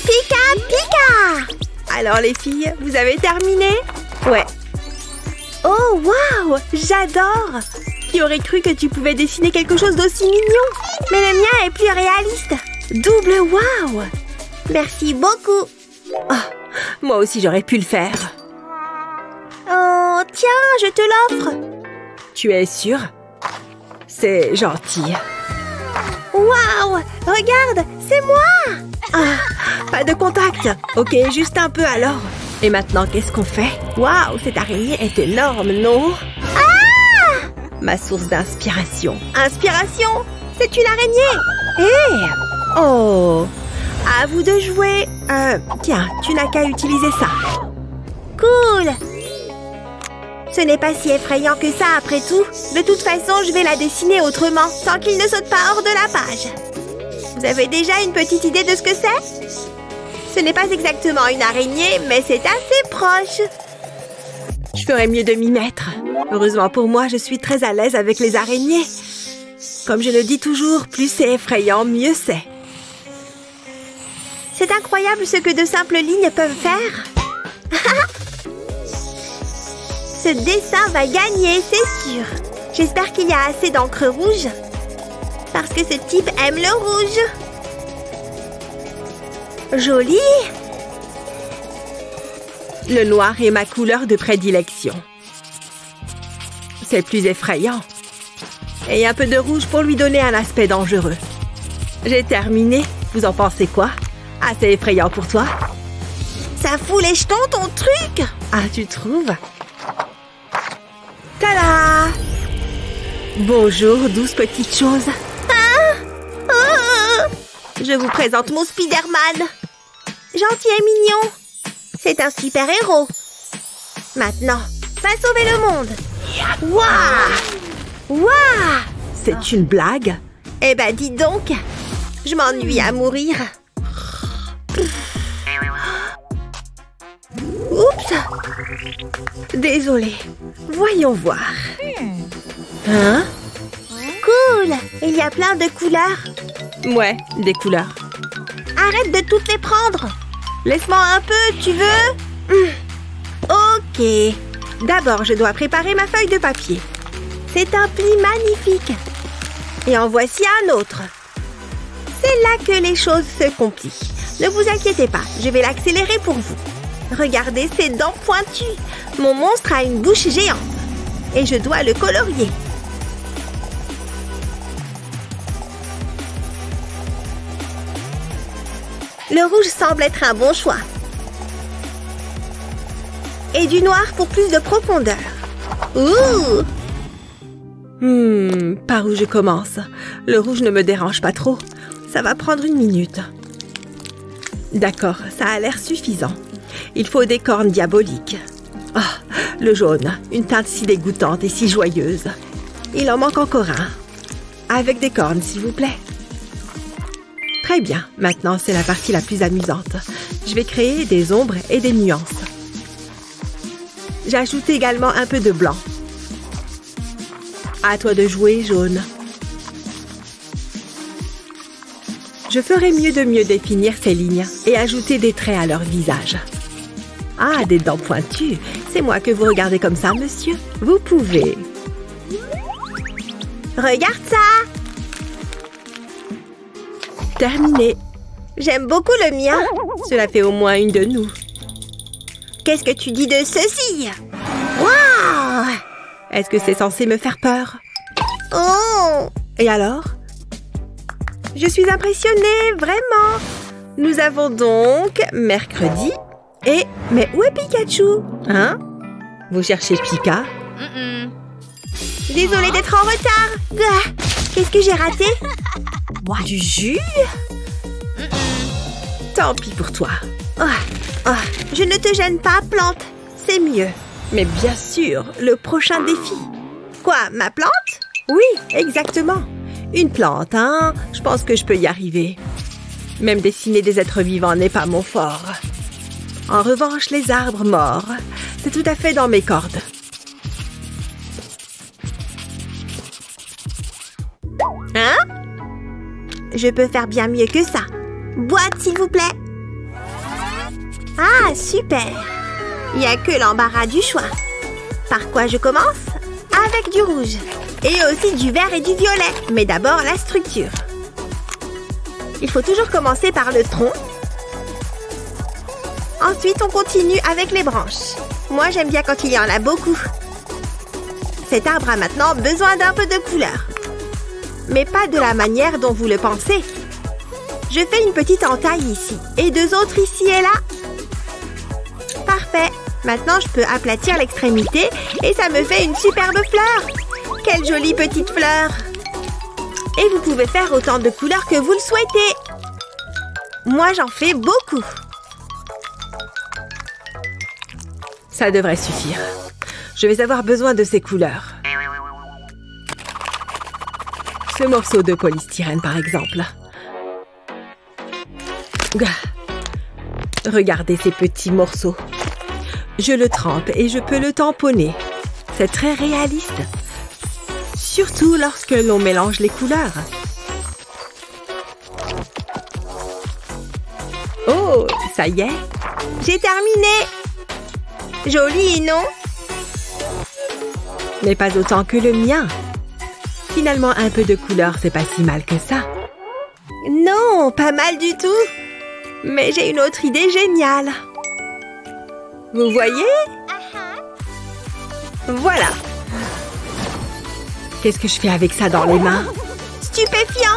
Pika Pika Alors les filles, vous avez terminé? Ouais. Oh, waouh J'adore Qui aurait cru que tu pouvais dessiner quelque chose d'aussi mignon? Mais le mien est plus réaliste. Double waouh Merci beaucoup. Oh, moi aussi j'aurais pu le faire. Oh, tiens, je te l'offre. Tu es sûre? C'est gentil. Waouh Regarde, c'est moi ah, Pas de contact Ok, juste un peu alors. Et maintenant, qu'est-ce qu'on fait? Waouh, cette araignée est énorme, non? Ah Ma source d'inspiration. Inspiration? C'est une araignée Hé Oh À vous de jouer. Euh, tiens, tu n'as qu'à utiliser ça. Cool ce n'est pas si effrayant que ça après tout. De toute façon, je vais la dessiner autrement, sans qu'il ne saute pas hors de la page. Vous avez déjà une petite idée de ce que c'est? Ce n'est pas exactement une araignée, mais c'est assez proche. Je ferais mieux de m'y mettre. Heureusement pour moi, je suis très à l'aise avec les araignées. Comme je le dis toujours, plus c'est effrayant, mieux c'est. C'est incroyable ce que de simples lignes peuvent faire. Ce dessin va gagner, c'est sûr. J'espère qu'il y a assez d'encre rouge. Parce que ce type aime le rouge. Joli Le noir est ma couleur de prédilection. C'est plus effrayant. Et un peu de rouge pour lui donner un aspect dangereux. J'ai terminé. Vous en pensez quoi? Assez effrayant pour toi? Ça fout les jetons ton truc? Ah, tu trouves? Tada Bonjour, douce petite chose. Je vous présente mon Spider-Man. Gentil et mignon. C'est un super-héros. Maintenant, va sauver le monde. Waouh Waouh C'est une blague? Eh ben, dis donc. Je m'ennuie à mourir. Oups Désolée. Voyons voir. Hein? Cool Il y a plein de couleurs. Ouais, des couleurs. Arrête de toutes les prendre. Laisse-moi un peu, tu veux? Hmm. Ok. D'abord, je dois préparer ma feuille de papier. C'est un pli magnifique. Et en voici un autre. C'est là que les choses se compliquent. Ne vous inquiétez pas, je vais l'accélérer pour vous. Regardez ses dents pointues. Mon monstre a une bouche géante. Et je dois le colorier. Le rouge semble être un bon choix. Et du noir pour plus de profondeur. Ouh Hmm, par où je commence? Le rouge ne me dérange pas trop. Ça va prendre une minute. D'accord, ça a l'air suffisant. Il faut des cornes diaboliques. Ah, le jaune, une teinte si dégoûtante et si joyeuse. Il en manque encore un. Avec des cornes, s'il vous plaît. Très bien, maintenant c'est la partie la plus amusante. Je vais créer des ombres et des nuances. J'ajoute également un peu de blanc. À toi de jouer, jaune. Je ferai mieux de mieux définir ces lignes et ajouter des traits à leur visage. Ah, des dents pointues. C'est moi que vous regardez comme ça, monsieur. Vous pouvez. Regarde ça Terminé. J'aime beaucoup le mien. Cela fait au moins une de nous. Qu'est-ce que tu dis de ceci? Waouh Est-ce que c'est censé me faire peur? Oh! Et alors? Je suis impressionnée, vraiment. Nous avons donc mercredi et... Mais où est Pikachu? Hein? Vous cherchez Pika? Désolée d'être en retard. Ah, Qu'est-ce que j'ai raté? Du jus Tant pis pour toi. Oh, oh, je ne te gêne pas, plante. C'est mieux. Mais bien sûr, le prochain défi. Quoi, ma plante? Oui, exactement. Une plante, hein Je pense que je peux y arriver. Même dessiner des êtres vivants n'est pas mon fort. En revanche, les arbres morts, c'est tout à fait dans mes cordes. Hein? Je peux faire bien mieux que ça. Boîte, s'il vous plaît. Ah, super. Il n'y a que l'embarras du choix. Par quoi je commence? Avec du rouge. Et aussi du vert et du violet. Mais d'abord, la structure. Il faut toujours commencer par le tronc. Ensuite, on continue avec les branches. Moi, j'aime bien quand il y en a beaucoup. Cet arbre a maintenant besoin d'un peu de couleur. Mais pas de la manière dont vous le pensez. Je fais une petite entaille ici et deux autres ici et là. Parfait. Maintenant, je peux aplatir l'extrémité et ça me fait une superbe fleur. Quelle jolie petite fleur. Et vous pouvez faire autant de couleurs que vous le souhaitez. Moi, j'en fais beaucoup. Ça devrait suffire. Je vais avoir besoin de ces couleurs. Ce morceau de polystyrène, par exemple. Regardez ces petits morceaux. Je le trempe et je peux le tamponner. C'est très réaliste. Surtout lorsque l'on mélange les couleurs. Oh, ça y est. J'ai terminé. Joli, non? Mais pas autant que le mien. Finalement, un peu de couleur, c'est pas si mal que ça. Non, pas mal du tout. Mais j'ai une autre idée géniale. Vous voyez? Voilà. Qu'est-ce que je fais avec ça dans les mains? Stupéfiant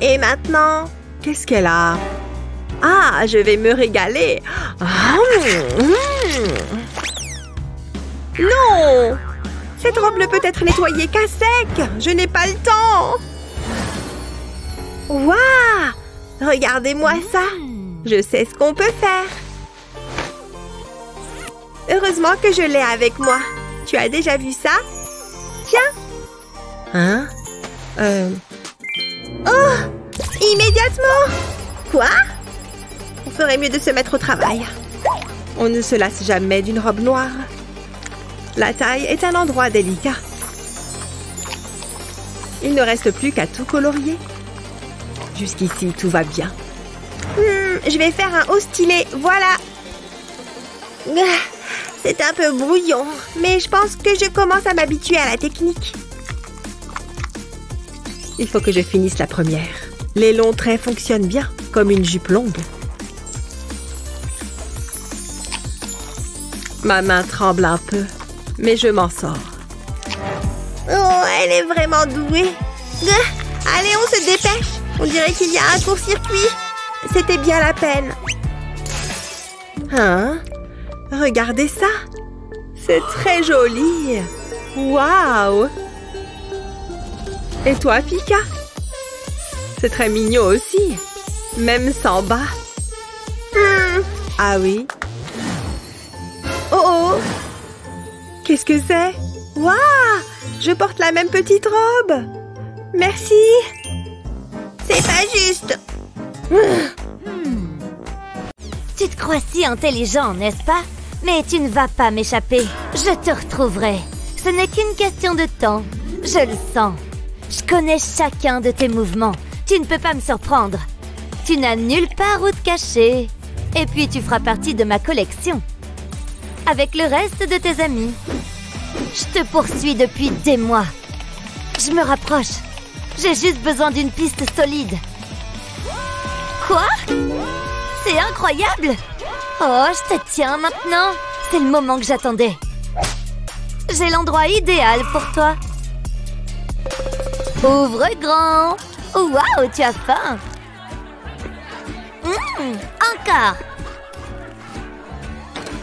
Et maintenant? Qu'est-ce qu'elle a? Ah, je vais me régaler Non Cette robe ne peut être nettoyée qu'à sec. Je n'ai pas le temps. Waouh. Regardez-moi ça. Je sais ce qu'on peut faire. Heureusement que je l'ai avec moi. Tu as déjà vu ça? Tiens. Hein? Euh... Oh! Immédiatement! Quoi? On ferait mieux de se mettre au travail. On ne se lasse jamais d'une robe noire. La taille est un endroit délicat. Il ne reste plus qu'à tout colorier. Jusqu'ici, tout va bien. Hmm, je vais faire un haut stylet, voilà. Ah, C'est un peu brouillon, mais je pense que je commence à m'habituer à la technique. Il faut que je finisse la première. Les longs traits fonctionnent bien, comme une jupe longue. Ma main tremble un peu, mais je m'en sors. Oh, elle est vraiment douée. Allez, on se dépêche. On dirait qu'il y a un court-circuit. C'était bien la peine. Hein? Regardez ça C'est très joli Waouh Et toi, Pika? C'est très mignon aussi Même sans bas Hmm. Ah oui Oh oh Qu'est-ce que c'est? Waouh Je porte la même petite robe. Merci. C'est pas juste. Tu te crois si intelligent, n'est-ce pas? Mais tu ne vas pas m'échapper. Je te retrouverai. Ce n'est qu'une question de temps. Je le sens. Je connais chacun de tes mouvements. Tu ne peux pas me surprendre. Tu n'as nulle part où te cacher. Et puis tu feras partie de ma collection. Avec le reste de tes amis. Je te poursuis depuis des mois. Je me rapproche. J'ai juste besoin d'une piste solide. Quoi? C'est incroyable Oh, je te tiens maintenant C'est le moment que j'attendais J'ai l'endroit idéal pour toi Ouvre grand Waouh, tu as faim Hum, Encore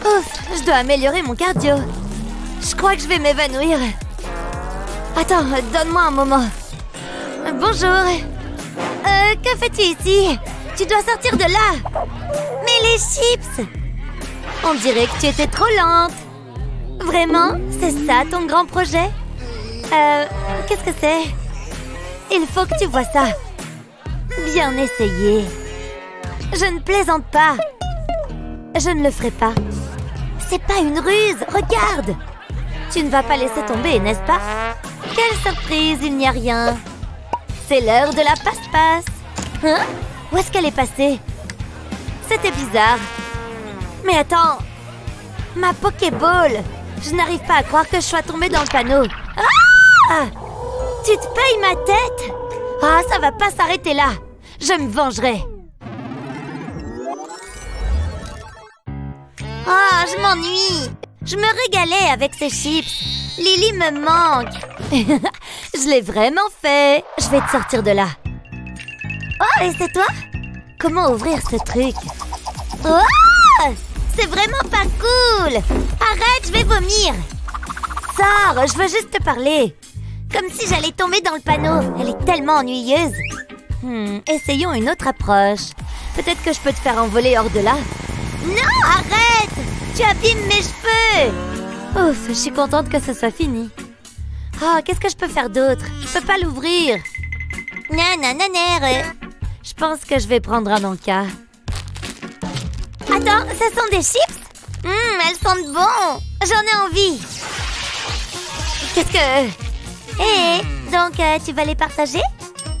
Ouf, je dois améliorer mon cardio. Je crois que je vais m'évanouir. Attends, donne-moi un moment. Bonjour. Euh, que fais-tu ici? Tu dois sortir de là. Mais les chips. On dirait que tu étais trop lente. Vraiment C'est ça ton grand projet? Euh, qu'est-ce que c'est? Il faut que tu vois ça. Bien essayé. Je ne plaisante pas. Je ne le ferai pas C'est pas une ruse Regarde. Tu ne vas pas laisser tomber, n'est-ce pas? Quelle surprise Il n'y a rien. C'est l'heure de la passe-passe. Hein? Où est-ce qu'elle est passée? C'était bizarre. Mais attends. Ma Pokéball. Je n'arrive pas à croire que je sois tombée dans le panneau. Ah! Tu te payes ma tête? Ah, ça va pas s'arrêter là. Je me vengerai Ah, je m'ennuie. Je me régalais avec ces chips. Lily me manque. Je l'ai vraiment fait. Je vais te sortir de là. Oh, et c'est toi? Comment ouvrir ce truc? Oh C'est vraiment pas cool. Arrête, je vais vomir. Sors, je veux juste te parler. Comme si j'allais tomber dans le panneau. Elle est tellement ennuyeuse. Hmm, Essayons une autre approche. Peut-être que je peux te faire envoler hors de là Non, arrête Tu abîmes mes cheveux Ouf, je suis contente que ce soit fini. Oh, qu'est-ce que je peux faire d'autre? Je peux pas l'ouvrir. Nanananer. Je pense que je vais prendre un encas. Attends, ce sont des chips? Hum, elles sentent bon. J'en ai envie. Qu'est-ce que... Hé, donc euh, tu vas les partager?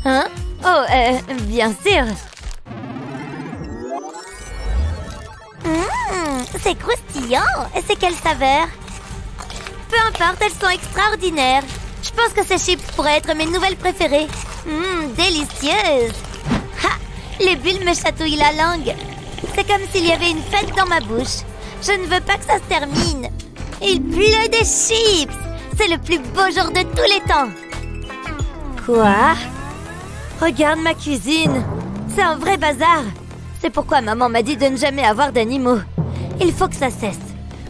Hein? Oh, euh, bien sûr. C'est croustillant. Et c'est quelle saveur? Peu importe, elles sont extraordinaires. Je pense que ces chips pourraient être mes nouvelles préférées. Hum, délicieuses. Ha Les bulles me chatouillent la langue. C'est comme s'il y avait une fête dans ma bouche. Je ne veux pas que ça se termine. Il pleut des chips. C'est le plus beau jour de tous les temps. Quoi? Regarde ma cuisine. C'est un vrai bazar. C'est pourquoi maman m'a dit de ne jamais avoir d'animaux. Il faut que ça cesse.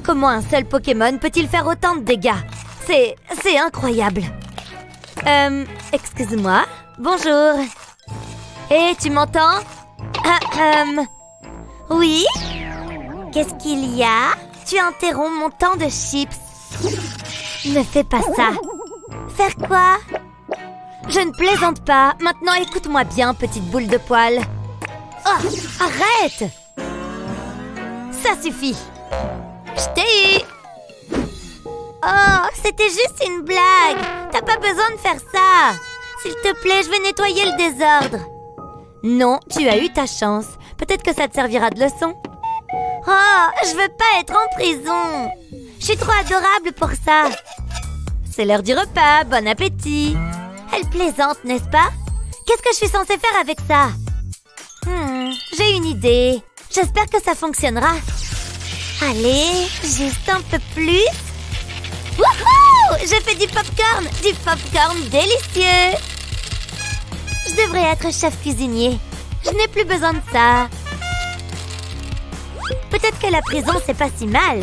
Comment un seul Pokémon peut-il faire autant de dégâts C'est... c'est incroyable. Euh... Excuse-moi. Bonjour. Hé, tu m'entends ah, euh... Oui Qu'est-ce qu'il y a Tu interromps mon temps de chips. Ne fais pas ça. Faire quoi Je ne plaisante pas. Maintenant, écoute-moi bien, petite boule de poil. Oh, arrête Ça suffit. Je t'ai eu. Oh, c'était juste une blague. T'as pas besoin de faire ça. S'il te plaît, je vais nettoyer le désordre. Non, tu as eu ta chance. Peut-être que ça te servira de leçon. Oh, je veux pas être en prison. Je suis trop adorable pour ça. C'est l'heure du repas, bon appétit. Elle plaisante, n'est-ce pas? Qu'est-ce que je suis censée faire avec ça? Hmm, J'ai une idée. J'espère que ça fonctionnera. Allez, juste un peu plus. Wouhou J'ai fait du popcorn Du popcorn délicieux Je devrais être chef cuisinier. Je n'ai plus besoin de ça. Peut-être que la prison, c'est pas si mal.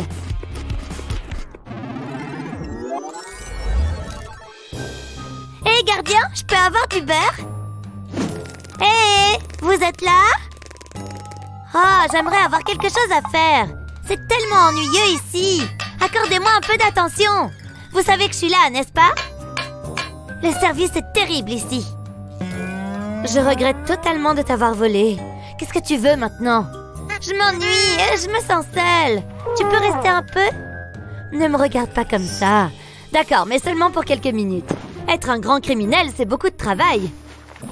Hé, gardien, je peux avoir du beurre? Hé, vous êtes là? Oh, j'aimerais avoir quelque chose à faire. C'est tellement ennuyeux ici Accordez-moi un peu d'attention Vous savez que je suis là, n'est-ce pas? Le service est terrible ici Je regrette totalement de t'avoir volé. Qu'est-ce que tu veux maintenant? Je m'ennuie, je me sens seule Tu peux rester un peu? Ne me regarde pas comme ça D'accord, mais seulement pour quelques minutes. Être un grand criminel, c'est beaucoup de travail.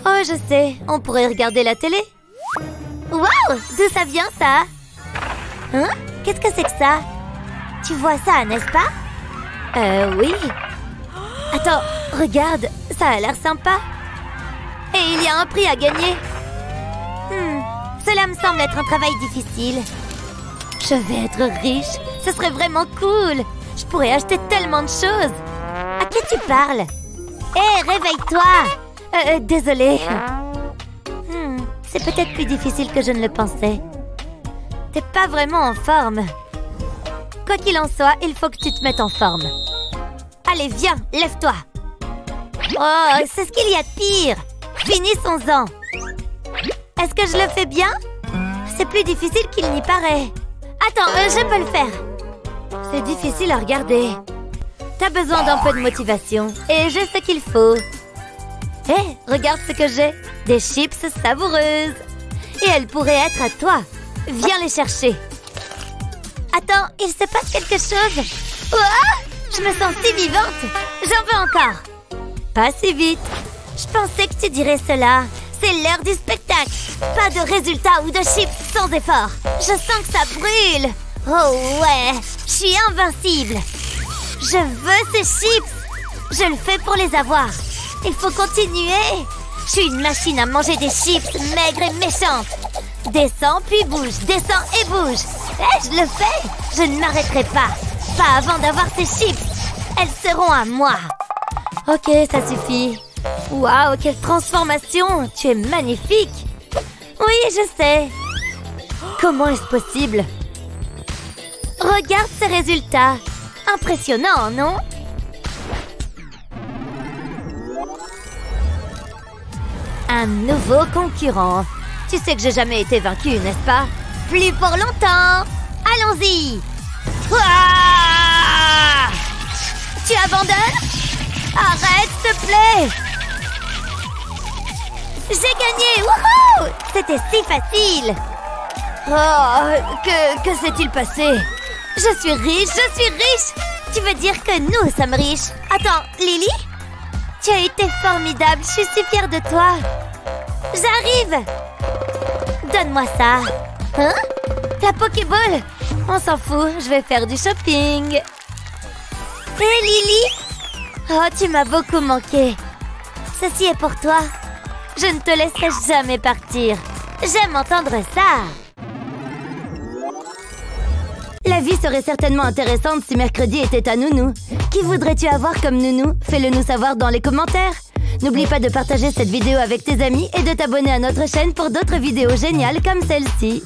Oh, je sais, on pourrait regarder la télé. Waouh D'où ça vient, ça? Hein? Qu'est-ce que c'est que ça? Tu vois ça, n'est-ce pas? Euh, oui. Attends, regarde, ça a l'air sympa. Et il y a un prix à gagner. Hmm, Cela me semble être un travail difficile. Je vais être riche. Ce serait vraiment cool. Je pourrais acheter tellement de choses. À qui tu parles? Hé, réveille-toi euh, euh, Désolée. C'est peut-être plus difficile que je ne le pensais. T'es pas vraiment en forme. Quoi qu'il en soit, il faut que tu te mettes en forme. Allez, viens, lève-toi. Oh, c'est ce qu'il y a de pire. Finissons-en. Est-ce que je le fais bien? C'est plus difficile qu'il n'y paraît. Attends, euh, je peux le faire. C'est difficile à regarder. T'as besoin d'un peu de motivation. Et j'ai ce qu'il faut. Hé, regarde ce que j'ai. Des chips savoureuses. Et elles pourraient être à toi. Viens les chercher. Attends, il se passe quelque chose. je me sens si vivante. J'en veux encore. Pas si vite. Je pensais que tu dirais cela. C'est l'heure du spectacle. Pas de résultats ou de chips sans effort. Je sens que ça brûle. Oh ouais, je suis invincible. Je veux ces chips. Je le fais pour les avoir. Il faut continuer. Je suis une machine à manger des chips maigres et méchantes. Descends puis bouge, descends et bouge. Eh, je le fais. Je ne m'arrêterai pas. Pas avant d'avoir ces chips. Elles seront à moi. Ok, ça suffit. Waouh, quelle transformation Tu es magnifique Oui, je sais Comment est-ce possible? Regarde ces résultats Impressionnant, non? Un nouveau concurrent. Tu sais que j'ai jamais été vaincu, n'est-ce pas? Plus pour longtemps. Allons-y. Tu abandonnes? Arrête, s'il te plaît. J'ai gagné. C'était si facile. Oh, que, que s'est-il passé? Je suis riche, je suis riche. Tu veux dire que nous sommes riches. Attends, Lily? Tu as été formidable, je suis fière de toi J'arrive Donne-moi ça Hein? La Pokéball? On s'en fout, je vais faire du shopping Hé Lily? Oh, tu m'as beaucoup manqué. Ceci est pour toi. Je ne te laisserai jamais partir. J'aime entendre ça. La vie serait certainement intéressante si mercredi était à nounou. Qui voudrais-tu avoir comme nounou? Fais-le nous savoir dans les commentaires. N'oublie pas de partager cette vidéo avec tes amis et de t'abonner à notre chaîne pour d'autres vidéos géniales comme celle-ci.